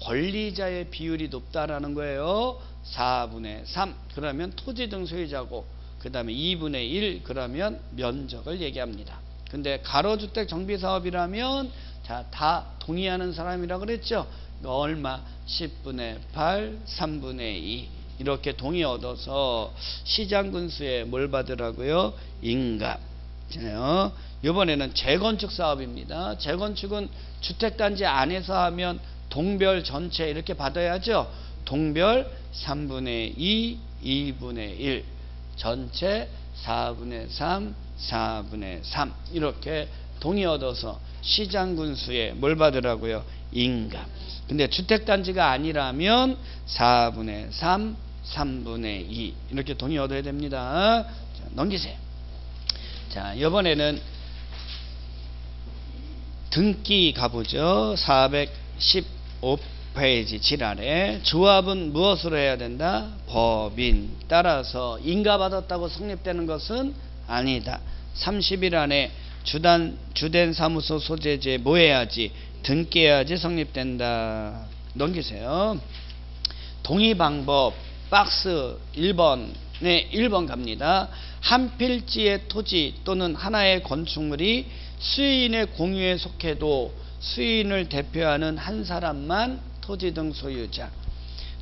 권리자의 비율이 높다라는 거예요. 4분의 3. 그러면 토지 등 소유자고 그 다음에 2분의 1 그러면 면적을 얘기합니다. 근데 가로주택 정비 사업이라면 자, 다 동의하는 사람이라 그랬죠. 얼마? 10분의 8, 3분의 2 이렇게 동의 얻어서 시장 군수에 뭘 받으라고요? 인가. 요 이번에는 재건축 사업입니다. 재건축은 주택단지 안에서 하면 동별 전체 이렇게 받아야죠. 동별 3분의 2, 2분의 1, 전체 4분의 3, 4분의 3 이렇게 동의 얻어서 시장 군수에 뭘 받으라고요? 인가. 근데 주택단지가 아니라면 4분의 3, 3분의 2 이렇게 동의 얻어야 됩니다. 자, 넘기세요. 자, 이번에는 등기 가보죠. 415페이지 지랄에 조합은 무엇으로 해야 된다? 법인 따라서 인가받았다고 성립되는 것은 아니다. 30일 안에 주단, 주된 사무소 소재지에 뭐 해야지? 등기해야지 성립된다. 넘기세요. 동의 방법 박스 1번에 네, 1번 갑니다. 한 필지의 토지 또는 하나의 건축물이 수인의 공유에 속해도 수인을 대표하는 한 사람만 토지 등 소유자.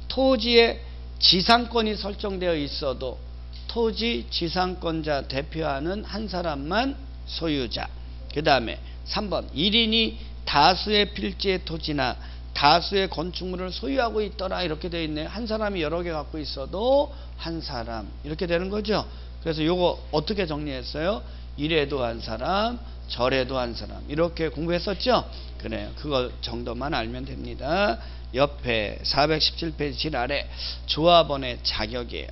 토지에 지상권이 설정되어 있어도 토지 지상권자 대표하는 한 사람만 소유자. 그 다음에 3번 1인이 다수의 필지의 토지나 다수의 건축물을 소유하고 있더라 이렇게 되어 있네. 한 사람이 여러 개 갖고 있어도 한 사람 이렇게 되는 거죠. 그래서 요거 어떻게 정리했어요? 이래도 한 사람, 저래도 한 사람 이렇게 공부했었죠. 그래요. 그거 정도만 알면 됩니다. 옆에 417페이지 질 아래 조합원의 자격이에요.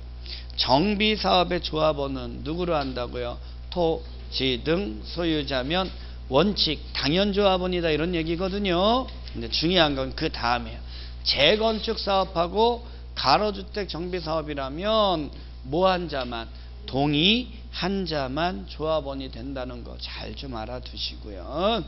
정비 사업의 조합원은 누구로 한다고요? 토지 등 소유자면 원칙 당연 조합원이다 이런 얘기거든요. 근데 중요한 건 그 다음이에요. 재건축 사업하고 가로주택 정비 사업이라면 뭐 한 자만 동의 한 자만 조합원이 된다는 거 잘 좀 알아두시고요.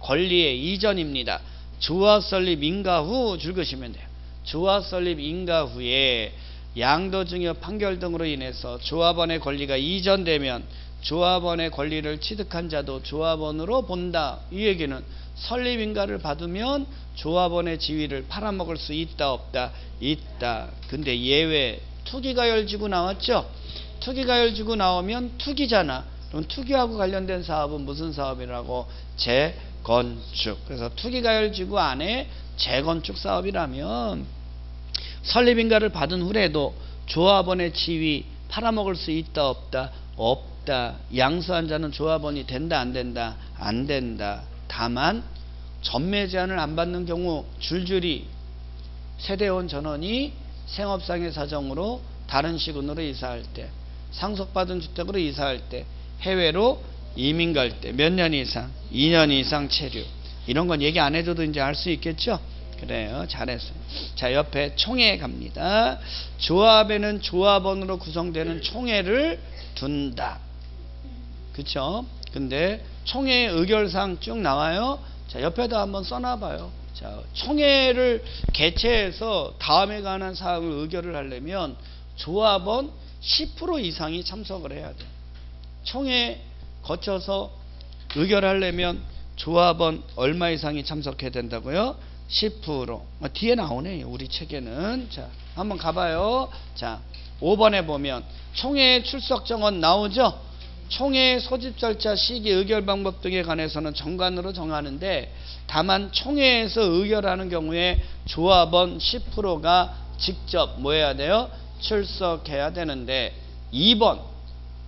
권리의 이전입니다. 조합 설립 인가 후 줄거시면 돼요. 조합 설립 인가 후에 양도증여 판결 등으로 인해서 조합원의 권리가 이전되면 조합원의 권리를 취득한 자도 조합원으로 본다. 이 얘기는 설립 인가를 받으면 조합원의 지위를 팔아먹을 수 있다 없다 있다. 근데 예외 투기가열지구 나왔죠? 투기가열지구 나오면 투기잖아. 그럼 투기하고 관련된 사업은 무슨 사업이라고? 재건축. 그래서 투기가열 지구 안에 재건축 사업이라면 설립인가를 받은 후에도 조합원의 지위 팔아먹을 수 있다 없다 없다 양수한 자는 조합원이 된다 안 된다 안 된다 다만 전매 제한을 안 받는 경우 줄줄이 세대원 전원이 생업상의 사정으로 다른 시군으로 이사할 때 상속받은 주택으로 이사할 때 해외로 이민 갈 때 몇 년 이상 2년 이상 체류 이런 건 얘기 안 해줘도 이제 알 수 있겠죠 그래요. 잘했어요. 자, 옆에 총회 갑니다. 조합에는 조합원으로 구성되는 총회를 둔다. 그쵸? 근데 총회 의결상 쭉 나와요. 자, 옆에다 한번 써놔봐요. 자, 총회를 개최해서 다음에 관한 사항을 의결을 하려면 조합원 10% 이상이 참석을 해야 돼. 총회 거쳐서 의결하려면 조합원 얼마 이상이 참석해야 된다고요? 10% 어, 뒤에 나오네요. 우리 책에는. 자, 한번 가봐요. 자, 5번에 보면 총회 출석 정원 나오죠? 총회 소집 절차, 시기, 의결 방법 등에 관해서는 정관으로 정하는데 다만 총회에서 의결하는 경우에 조합원 10%가 직접 뭐 해야 돼요? 출석해야 되는데 2번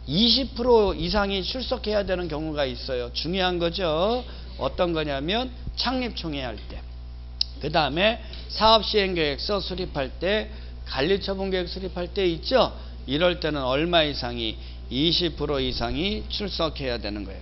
20% 이상이 출석해야 되는 경우가 있어요. 중요한 거죠. 어떤 거냐면 창립총회 할 때. 그 다음에 사업시행계획서 수립할 때 관리처분계획 수립할 때 있죠. 이럴 때는 얼마 이상이 20% 이상이 출석해야 되는 거예요.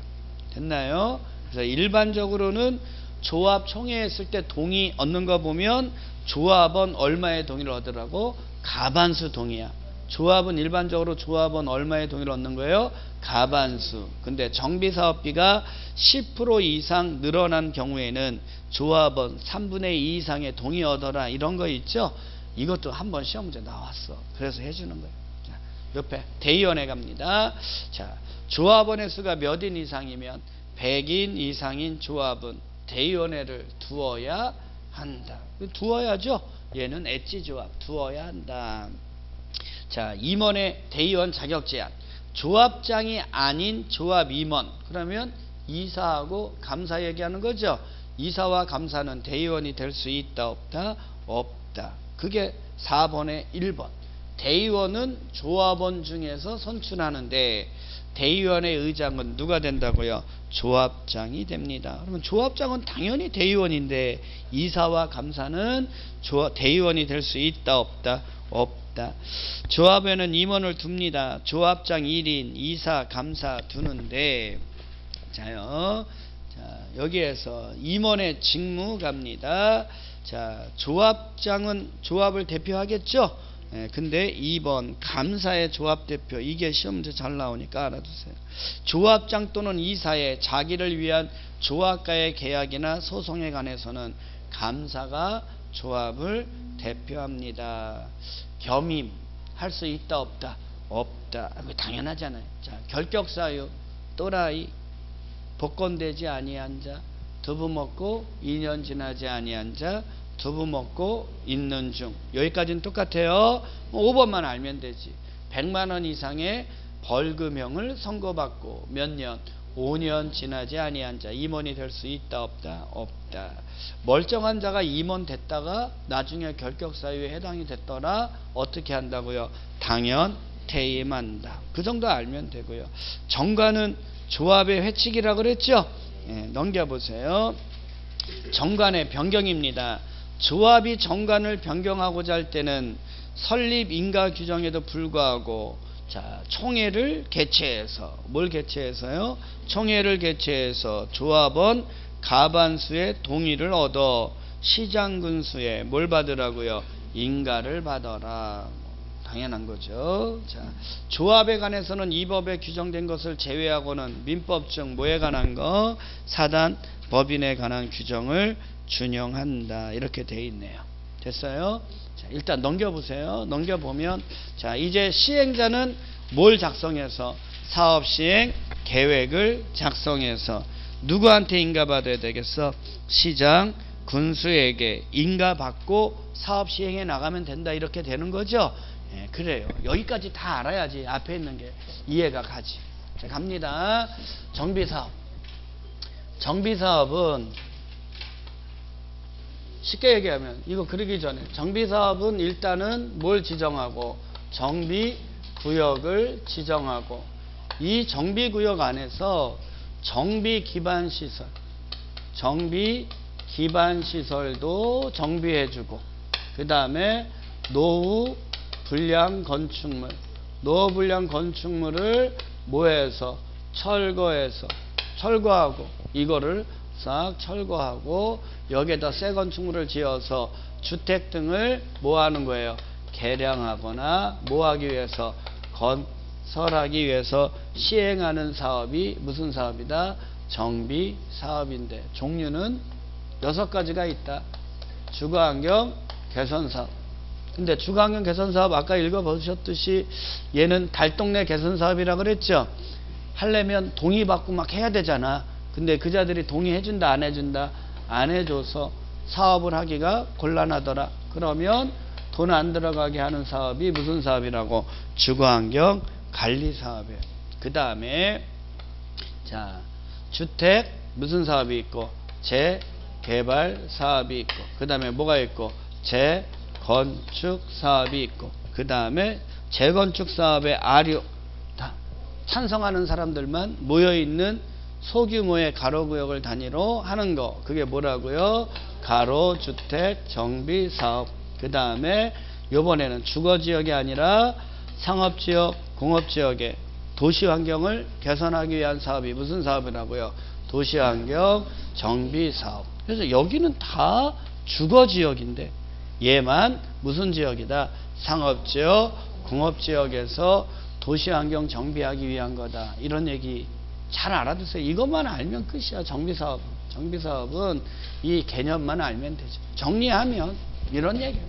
됐나요? 그래서 일반적으로는 조합 총회 했을 때 동의 얻는 거 보면 조합원 얼마의 동의를 얻으라고 가반수 동의야. 조합은 일반적으로 조합원 얼마의 동의를 얻는 거예요? 가반수. 근데 정비사업비가 10% 이상 늘어난 경우에는 조합원 3분의 2 이상의 동의 얻어라 이런 거 있죠? 이것도 한번 시험 문제 나왔어. 그래서 해주는 거예요. 자, 옆에 대의원에 갑니다. 자, 조합원의 수가 몇인 이상이면 100인 이상인 조합은 대의원회를 두어야 한다. 두어야죠. 얘는 엣지 조합 두어야 한다. 자, 임원의 대의원 자격 제한. 조합장이 아닌 조합 임원. 그러면 이사하고 감사 얘기하는 거죠. 이사와 감사는 대의원이 될 수 있다 없다 없다. 그게 4번의 1번. 대의원은 조합원 중에서 선출하는데 대의원의 의장은 누가 된다고요? 조합장이 됩니다. 그러면 조합장은 당연히 대의원인데 이사와 감사는 대의원이 될 수 있다 없다 없다. 조합에는 임원을 둡니다. 조합장 1인, 이사, 감사 두는데 자요. 자, 여기에서 임원의 직무 갑니다. 자, 조합장은 조합을 대표하겠죠? 예, 근데 2번 감사의 조합 대표 이게 시험 문제 잘 나오니까 알아두세요. 조합장 또는 이사의 자기를 위한 조합과의 계약이나 소송에 관해서는 감사가 조합을 대표합니다. 겸임 할 수 있다 없다 없다. 아, 당연하잖아요. 자, 결격 사유 또라이 복권되지 아니한 자 두부 먹고 2년 지나지 아니한 자 두부 먹고 있는 중. 여기까지는 똑같아요. 5번만 알면 되지. 100만 원 이상의 벌금형을 선고받고 몇 년? 5년 지나지 아니한 자 임원이 될 수 있다 없다? 없다. 멀쩡한 자가 임원 됐다가 나중에 결격 사유에 해당이 됐더라? 어떻게 한다고요? 당연 퇴임한다. 그 정도 알면 되고요. 정관은 조합의 회칙이라 그랬죠? 예, 넘겨보세요. 정관의 변경입니다 조합이 정관을 변경하고자 할 때는 설립 인가 규정에도 불구하고 자, 총회를 개최해서 뭘 개최해서요? 총회를 개최해서 조합원 가반수의 동의를 얻어 시장군수에 뭘 받으라고요? 인가를 받아라. 당연한 거죠. 자, 조합에 관해서는 이 법에 규정된 것을 제외하고는 민법 중 뭐에 관한 거? 사단 법인에 관한 규정을 준용한다. 이렇게 돼 있네요. 됐어요? 자, 일단 넘겨보세요. 넘겨보면, 자, 이제 시행자는 뭘 작성해서? 사업 시행 계획을 작성해서 누구한테 인가받아야 되겠어? 시장, 군수에게 인가받고 사업 시행해 나가면 된다. 이렇게 되는 거죠? 예, 그래요. 여기까지 다 알아야지 앞에 있는 게 이해가 가지. 자, 갑니다. 정비사업. 정비사업은 쉽게 얘기하면 이거 그러기 전에 정비사업은 일단은 뭘 지정하고 정비 구역을 지정하고 이 정비 구역 안에서 정비 기반 시설 정비 기반 시설도 정비해주고 그 다음에 노후 불량 건축물 노후 불량 건축물을 뭐해서 철거해서 철거하고 이거를 싹 철거하고 여기에다 새 건축물을 지어서 주택 등을 뭐 하는 거예요? 개량하거나 뭐 하기 위해서 건설하기 위해서 시행하는 사업이 무슨 사업이다? 정비 사업인데 종류는 여섯 가지가 있다. 주거 환경 개선 사업. 근데 주거환경 개선 사업 아까 읽어보셨듯이 얘는 달동네 개선 사업이라 그랬죠. 하려면 동의받고 막 해야 되잖아. 근데 그 자들이 동의해준다 안 해준다 안 해줘서 사업을 하기가 곤란하더라. 그러면 돈 안 들어가게 하는 사업이 무슨 사업이라고 주거환경 관리 사업이에요. 그 다음에 자 주택 무슨 사업이 있고 재개발 사업이 있고 그 다음에 뭐가 있고 재 건축 사업이 있고 그 다음에 재건축 사업의 아류 다 찬성하는 사람들만 모여 있는 소규모의 가로구역을 단위로 하는 거 그게 뭐라고요? 가로주택 정비 사업 그 다음에 요번에는 주거지역이 아니라 상업지역 공업지역의 도시환경을 개선하기 위한 사업이 무슨 사업이라고요? 도시환경 정비사업 그래서 여기는 다 주거지역인데 얘만 무슨 지역이다? 상업지역 공업지역에서 도시환경 정비하기 위한 거다 이런 얘기 잘 알아두세요. 이것만 알면 끝이야. 정비사업. 정비사업은 이 개념만 알면 되죠. 정리하면 이런 얘기예요.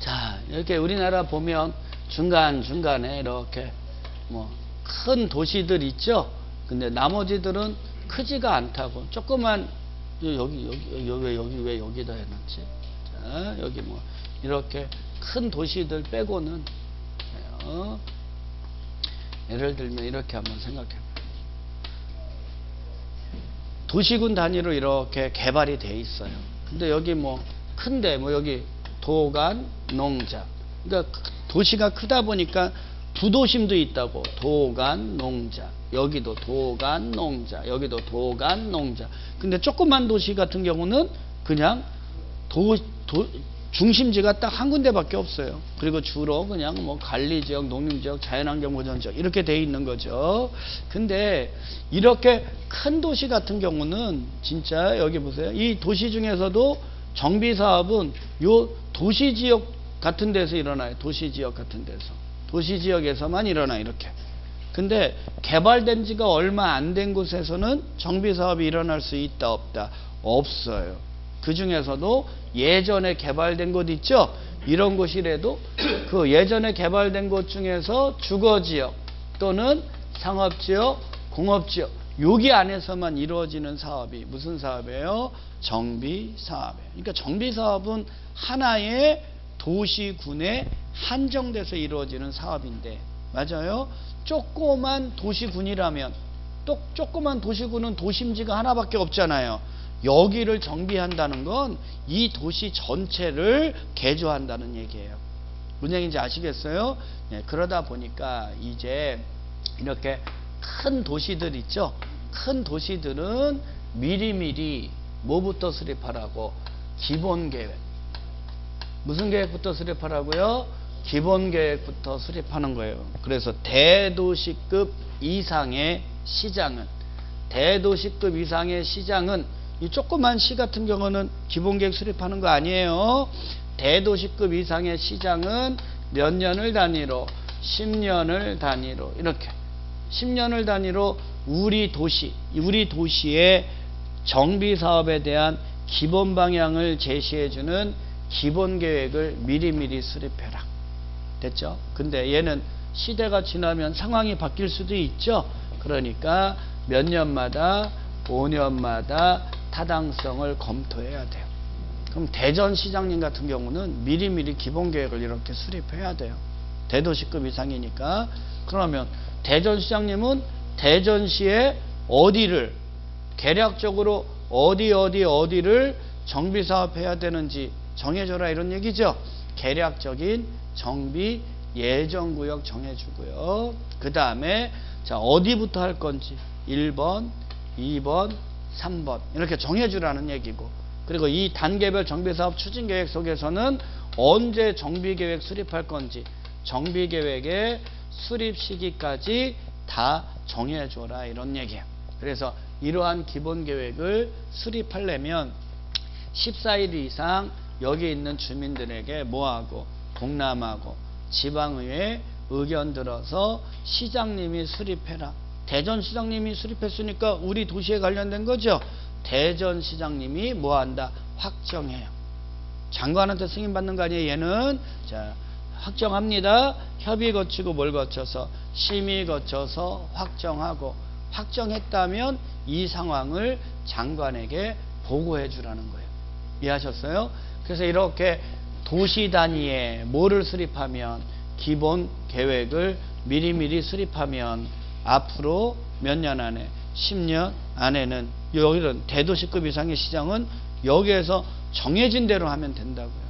자, 이렇게 우리나라 보면 중간중간에 이렇게 뭐 큰 도시들 있죠? 근데 나머지들은 크지가 않다고. 조그만 여기 여기 여기 왜 여기 왜 여기다 해놨지? 자, 여기 뭐 이렇게 큰 도시들 빼고는 어, 예를 들면 이렇게 한번 생각해 봐요. 도시군 단위로 이렇게 개발이 돼 있어요. 근데 여기 뭐 큰데 뭐 여기 도간 농자. 그러니까 도시가 크다 보니까 부도심도 있다고. 도간 농자. 여기도 도간 농자. 여기도 도간 농자. 근데 조그만 도시 같은 경우는 그냥 도, 도 중심지가 딱 한 군데밖에 없어요. 그리고 주로 그냥 뭐 관리 지역, 농림 지역, 자연환경 보전 지역 이렇게 돼 있는 거죠. 근데 이렇게 큰 도시 같은 경우는 진짜 여기 보세요. 이 도시 중에서도 정비 사업은 요 도시 지역 같은 데서 일어나요. 도시 지역 같은 데서. 도시 지역에서만 일어나 이렇게. 근데 개발된 지가 얼마 안 된 곳에서는 정비 사업이 일어날 수 있다 없다 없어요. 그 중에서도 예전에 개발된 곳 있죠? 이런 곳이라도 그 예전에 개발된 곳 중에서 주거지역 또는 상업지역, 공업지역 여기 안에서만 이루어지는 사업이 무슨 사업이에요? 정비 사업이에요. 그러니까 정비 사업은 하나의 도시군에 한정돼서 이루어지는 사업인데 맞아요? 조그만 도시군이라면 또 조그만 도시군은 도심지가 하나밖에 없잖아요. 여기를 정비한다는 건 이 도시 전체를 개조한다는 얘기예요. 무슨 얘기인지 아시겠어요? 네, 그러다 보니까 이제 이렇게 큰 도시들 있죠? 큰 도시들은 미리미리 뭐부터 수립하라고? 기본 계획. 무슨 계획부터 수립하라고요? 기본 계획부터 수립하는 거예요. 그래서 대도시급 이상의 시장은 대도시급 이상의 시장은 이 조그만 시 같은 경우는 기본 계획 수립하는 거 아니에요. 대도시급 이상의 시장은 몇 년을 단위로 10년을 단위로 이렇게 10년을 단위로 우리 도시 우리 도시의 정비 사업에 대한 기본 방향을 제시해 주는 기본 계획을 미리미리 수립해라. 됐죠? 근데 얘는 시대가 지나면 상황이 바뀔 수도 있죠. 그러니까 몇 년마다 5년마다 타당성을 검토해야 돼요. 그럼 대전 시장님 같은 경우는 미리미리 기본 계획을 이렇게 수립해야 돼요. 대도시급 이상이니까. 그러면 대전 시장님은 대전시에 어디를 계략적으로 어디 어디 어디를 정비 사업해야 되는지 정해줘라 이런 얘기죠. 계략적인 정비 예정 구역 정해주고요. 그 다음에 자 어디부터 할 건지 1번, 2번, 3번 이렇게 정해주라는 얘기고 그리고 이 단계별 정비사업 추진계획 속에서는 언제 정비계획 수립할 건지 정비계획의 수립 시기까지 다 정해줘라 이런 얘기예요. 그래서 이러한 기본계획을 수립하려면 14일 이상 여기 있는 주민들에게 뭐하고 공람하고 지방의회 의견 들어서 시장님이 수립해라. 대전시장님이 수립했으니까 우리 도시에 관련된 거죠. 대전시장님이 뭐한다? 확정해요. 장관한테 승인받는 거 아니에요. 얘는 자 확정합니다. 협의 거치고 뭘 거쳐서 심의 거쳐서 확정하고 확정했다면 이 상황을 장관에게 보고해 주라는 거예요. 이해하셨어요? 그래서 이렇게 도시 단위에 뭐를 수립하면 기본 계획을 미리미리 수립하면 앞으로 몇 년 안에 10년 안에는 여기는 대도시급 이상의 시장은 여기에서 정해진 대로 하면 된다고요.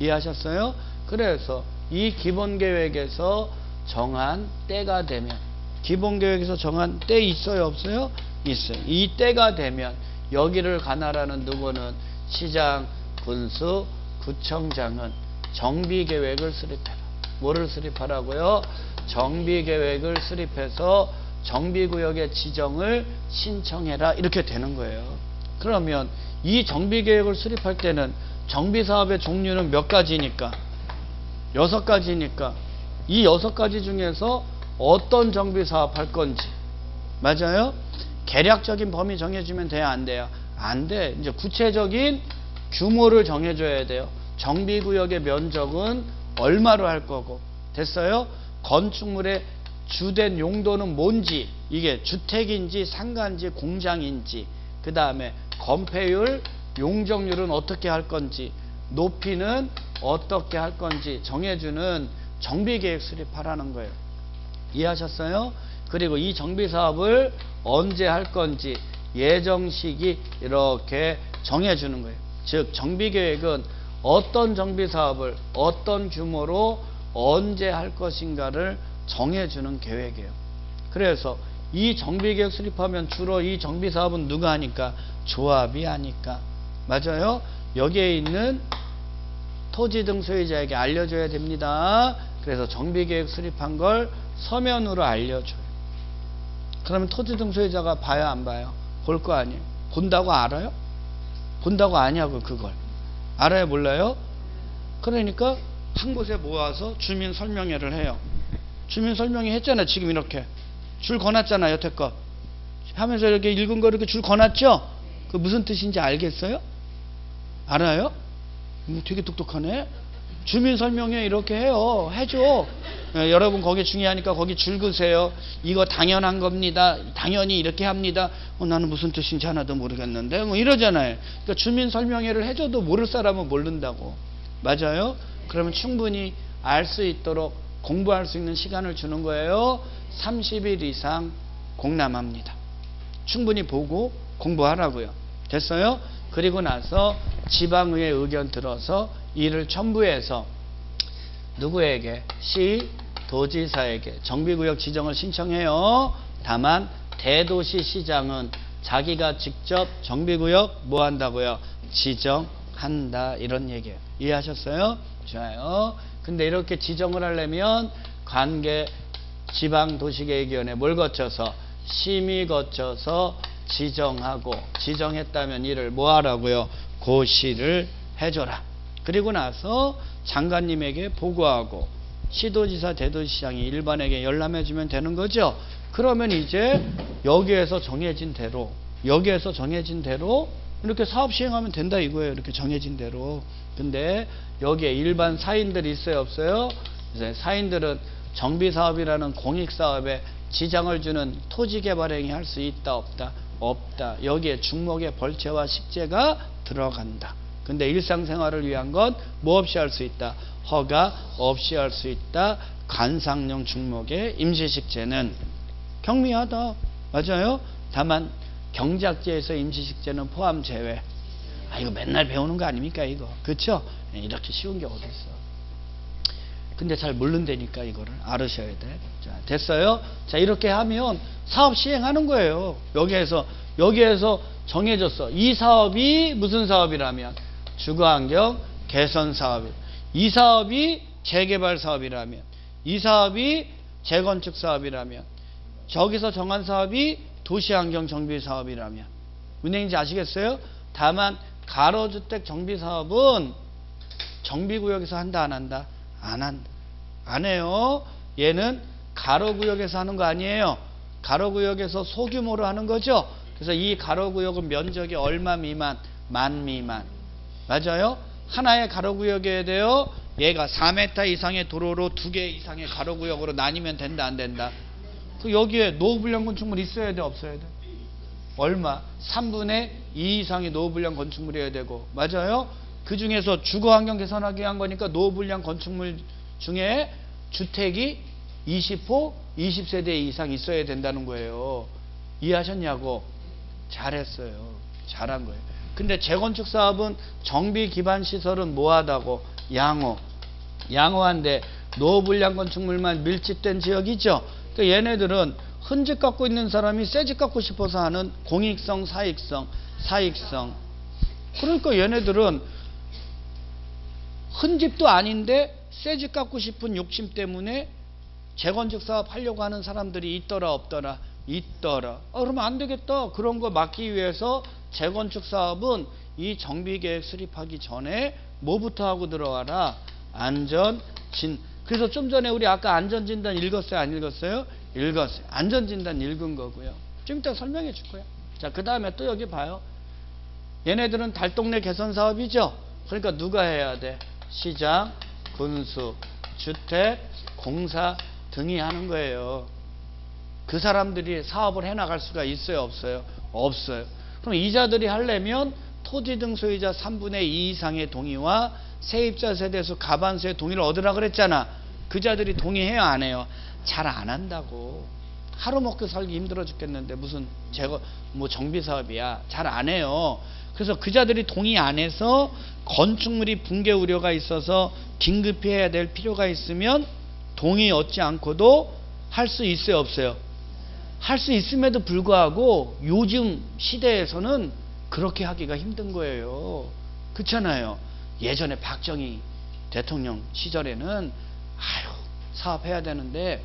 이해하셨어요? 그래서 이 기본 계획에서 정한 때가 되면 기본 계획에서 정한 때 있어요, 없어요? 있어요. 이 때가 되면 여기를 가나라는 누구는 시장, 군수, 구청장은 정비 계획을 수립해라. 뭐를 수립하라고요? 정비 계획을 수립해서 정비구역의 지정을 신청해라 이렇게 되는 거예요. 그러면 이 정비계획을 수립할 때는 정비사업의 종류는 몇 가지니까 여섯 가지니까 이 여섯 가지 중에서 어떤 정비사업 할 건지 맞아요? 계략적인 범위 정해주면 돼요 안 돼요? 안 돼. 이제 구체적인 규모를 정해줘야 돼요. 정비구역의 면적은 얼마로 할 거고 됐어요? 건축물의 주된 용도는 뭔지 이게 주택인지 상가인지 공장인지 그 다음에 건폐율 용적률은 어떻게 할 건지 높이는 어떻게 할 건지 정해주는 정비계획 수립하라는 거예요. 이해하셨어요? 그리고 이 정비사업을 언제 할 건지 예정 시기 이렇게 정해주는 거예요. 즉 정비계획은 어떤 정비 사업을 어떤 규모로 언제 할 것인가를 정해주는 계획이에요. 그래서 이 정비계획 수립하면 주로 이 정비 사업은 누가 하니까? 조합이 하니까. 맞아요? 여기에 있는 토지 등 소유자에게 알려줘야 됩니다. 그래서 정비계획 수립한 걸 서면으로 알려줘요. 그러면 토지 등 소유자가 봐요, 안 봐요? 볼 거 아니에요? 본다고 알아요? 본다고 아냐고, 그걸. 알아요, 몰라요? 그러니까 한 곳에 모아서 주민 설명회를 해요. 주민 설명회 했잖아요. 지금 이렇게. 줄 거놨잖아요. 여태껏. 하면서 이렇게 읽은 거 이렇게 줄 거놨죠? 그 무슨 뜻인지 알겠어요? 알아요? 음, 되게 똑똑하네. 주민 설명회 이렇게 해요. 해줘. 예, 여러분 거기 중요하니까 거기 줄 그세요. 이거 당연한 겁니다. 당연히 이렇게 합니다. 어, 나는 무슨 뜻인지 하나도 모르겠는데 뭐 이러잖아요. 그러니까 주민 설명회를 해줘도 모를 사람은 모른다고. 맞아요? 그러면 충분히 알 수 있도록 공부할 수 있는 시간을 주는 거예요. 30일 이상 공람합니다. 충분히 보고 공부하라고요. 됐어요? 그리고 나서 지방의회 의견 들어서 이를 첨부해서 누구에게 시 도지사에게 정비구역 지정을 신청해요. 다만 대도시 시장은 자기가 직접 정비구역 뭐 한다고요? 지정한다 이런 얘기예요. 이해하셨어요? 좋아요. 근데 이렇게 지정을 하려면 관계 지방도시계획위원회 뭘 거쳐서 심의 거쳐서 지정하고 지정했다면 이를 뭐 하라고요? 고시를 해줘라. 그리고 나서 장관님에게 보고하고 시도지사 대도시장이 일반에게 열람해주면 되는 거죠. 그러면 이제 여기에서 정해진 대로 여기에서 정해진 대로 이렇게 사업 시행하면 된다 이거예요. 이렇게 정해진 대로. 근데 여기에 일반 사인들이 있어요 없어요? 이제 사인들은 정비사업이라는 공익사업에 지장을 주는 토지개발행위 할 수 있다 없다 없다 여기에 중목의 벌채와 식재가 들어간다 근데 일상생활을 위한 건 뭐 없이 할 수 있다 허가 없이 할 수 있다 관상용 중목의 임시식재는 경미하다 맞아요 다만 경작지에서 임시식재는 포함 제외 아 이거 맨날 배우는 거 아닙니까 이거 그렇죠 이렇게 쉬운 게 어디 있어 근데 잘 모른다니까 이거를 알으셔야 돼. 자, 됐어요? 자, 이렇게 하면 사업 시행하는 거예요. 여기에서 여기에서 정해졌어. 이 사업이 무슨 사업이라면 주거환경 개선 사업. 이 사업이 재개발 사업이라면 이 사업이 재건축 사업이라면 저기서 정한 사업이 도시환경 정비 사업이라면 은행인지 아시겠어요? 다만 가로주택 정비 사업은 정비구역에서 한다 안 한다? 안 한다. 안 해요. 얘는 가로구역에서 하는 거 아니에요. 가로구역에서 소규모로 하는 거죠. 그래서 이 가로구역은 면적이 얼마 미만? 만 미만. 맞아요? 하나의 가로구역이어야 돼요. 얘가 4m 이상의 도로로 두 개 이상의 가로구역으로 나뉘면 된다 안 된다? 그 여기에 노후불량 건축물 있어야 돼 없어야 돼? 얼마? 3분의 2 이상의 노후불량 건축물이어야 되고 맞아요? 그 중에서 주거환경 개선하기 위한 거니까 노후불량 건축물 중에 주택이 20호, 20세대 이상 있어야 된다는 거예요. 이해하셨냐고? 잘했어요. 잘한 거예요. 근데 재건축 사업은 정비 기반 시설은 뭐하다고? 양호. 양호한데 노후불량 건축물만 밀집된 지역이죠. 그러니까 얘네들은 흔집 갖고 있는 사람이 새집 갖고 싶어서 하는 공익성, 사익성, 사익성. 그러니까 얘네들은 흔집도 아닌데 새집 갖고 싶은 욕심 때문에 재건축 사업 하려고 하는 사람들이 있더라 없더라 있더라 아, 그러면 안 되겠다 그런 거 막기 위해서 재건축 사업은 이 정비 계획 수립하기 전에 뭐부터 하고 들어와라? 안전 진. 그래서 좀 전에 우리 아까 안전 진단 읽었어요? 안 읽었어요? 읽었어요. 안전 진단 읽은 거고요. 좀 이따 설명해 줄 거야. 자 그 다음에 또 여기 봐요. 얘네들은 달동네 개선 사업이죠? 그러니까 누가 해야 돼? 시장, 군수, 주택, 공사 등이 하는 거예요. 그 사람들이 사업을 해 나갈 수가 있어요, 없어요? 없어요. 그럼 이자들이 하려면 토지 등 소유자 3분의 2 이상의 동의와 세입자 세대수 가반수의 동의를 얻으라 그랬잖아. 그 자들이 동의해요, 안 해요? 잘 안 한다고. 하루 먹고 살기 힘들어 죽겠는데 무슨 제거 뭐 정비 사업이야. 잘 안 해요. 그래서 그자들이 동의 안 해서 건축물이 붕괴 우려가 있어서 긴급히 해야 될 필요가 있으면 동의 얻지 않고도 할 수 있어요 없어요? 할 수 있음에도 불구하고 요즘 시대에서는 그렇게 하기가 힘든 거예요. 그렇잖아요. 예전에 박정희 대통령 시절에는 아유 사업해야 되는데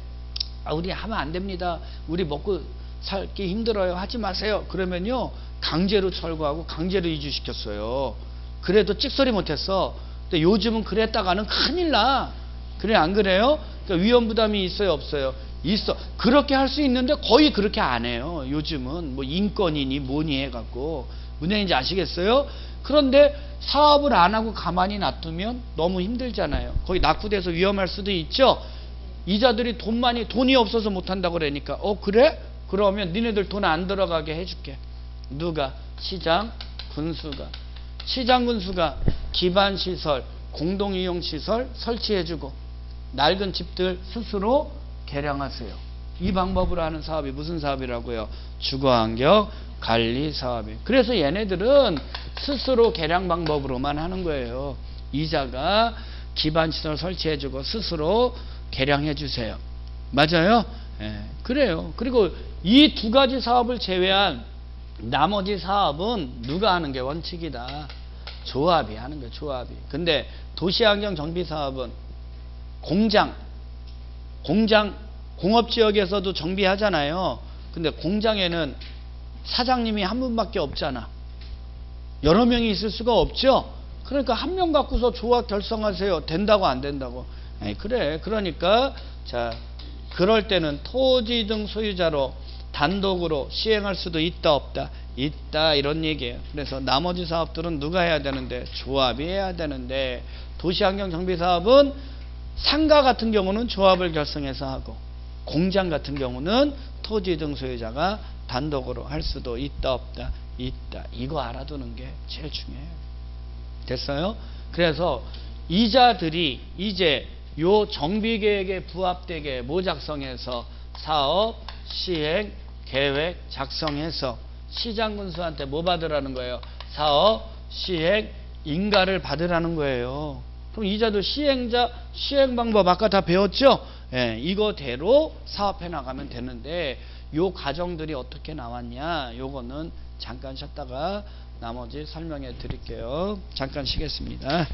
아, 우리 하면 안 됩니다. 우리 먹고 살기 힘들어요. 하지 마세요. 그러면요 강제로 철거하고 강제로 이주시켰어요. 그래도 찍소리 못했어. 근데 요즘은 그랬다가는 큰일 나. 그래 안 그래요? 그러니까 위험 부담이 있어요 없어요? 있어. 그렇게 할 수 있는데 거의 그렇게 안 해요. 요즘은 뭐 인권이니 뭐니 해갖고 얘기인지 아시겠어요? 그런데 사업을 안 하고 가만히 놔두면 너무 힘들잖아요. 거기 낙후돼서 위험할 수도 있죠. 이자들이 돈 많이 돈이 없어서 못 한다고 그러니까 어 그래? 그러면 니네들 돈 안 들어가게 해줄게. 누가 시장 군수가 시장 군수가 기반 시설 공동 이용 시설 설치해주고 낡은 집들 스스로 개량하세요. 이 방법으로 하는 사업이 무슨 사업이라고요? 주거환경 관리 사업이. 그래서 얘네들은 스스로 개량 방법으로만 하는 거예요. 이자가 기반 시설 설치해주고 스스로 개량해 주세요. 맞아요? 예, 그래요. 그리고 이 두 가지 사업을 제외한 나머지 사업은 누가 하는 게 원칙이다. 조합이 하는 게 조합이. 근데 도시환경 정비 사업은 공장, 공장, 공업 지역에서도 정비하잖아요. 근데 공장에는 사장님이 한 분밖에 없잖아. 여러 명이 있을 수가 없죠. 그러니까 한 명 갖고서 조합 결성하세요. 된다고 안 된다고. 에이, 그래. 그러니까 자 그럴 때는 토지 등 소유자로 단독으로 시행할 수도 있다 없다 있다 이런 얘기예요. 그래서 나머지 사업들은 누가 해야 되는데 조합이 해야 되는데 도시환경 정비 사업은 상가 같은 경우는 조합을 결성해서 하고 공장 같은 경우는 토지 등 소유자가 단독으로 할 수도 있다 없다 있다 이거 알아두는 게 제일 중요해요. 됐어요? 그래서 이자들이 이제 요 정비 계획에 부합되게 뭐 작성해서 사업 시행 계획 작성해서 시장 군수한테 뭐 받으라는 거예요? 사업 시행 인가를 받으라는 거예요. 그럼 이자도 시행자 시행 방법 아까 다 배웠죠? 예, 이거대로 사업해 나가면 되는데 요 과정들이 어떻게 나왔냐? 요거는 잠깐 쉬었다가 나머지 설명해 드릴게요. 잠깐 쉬겠습니다.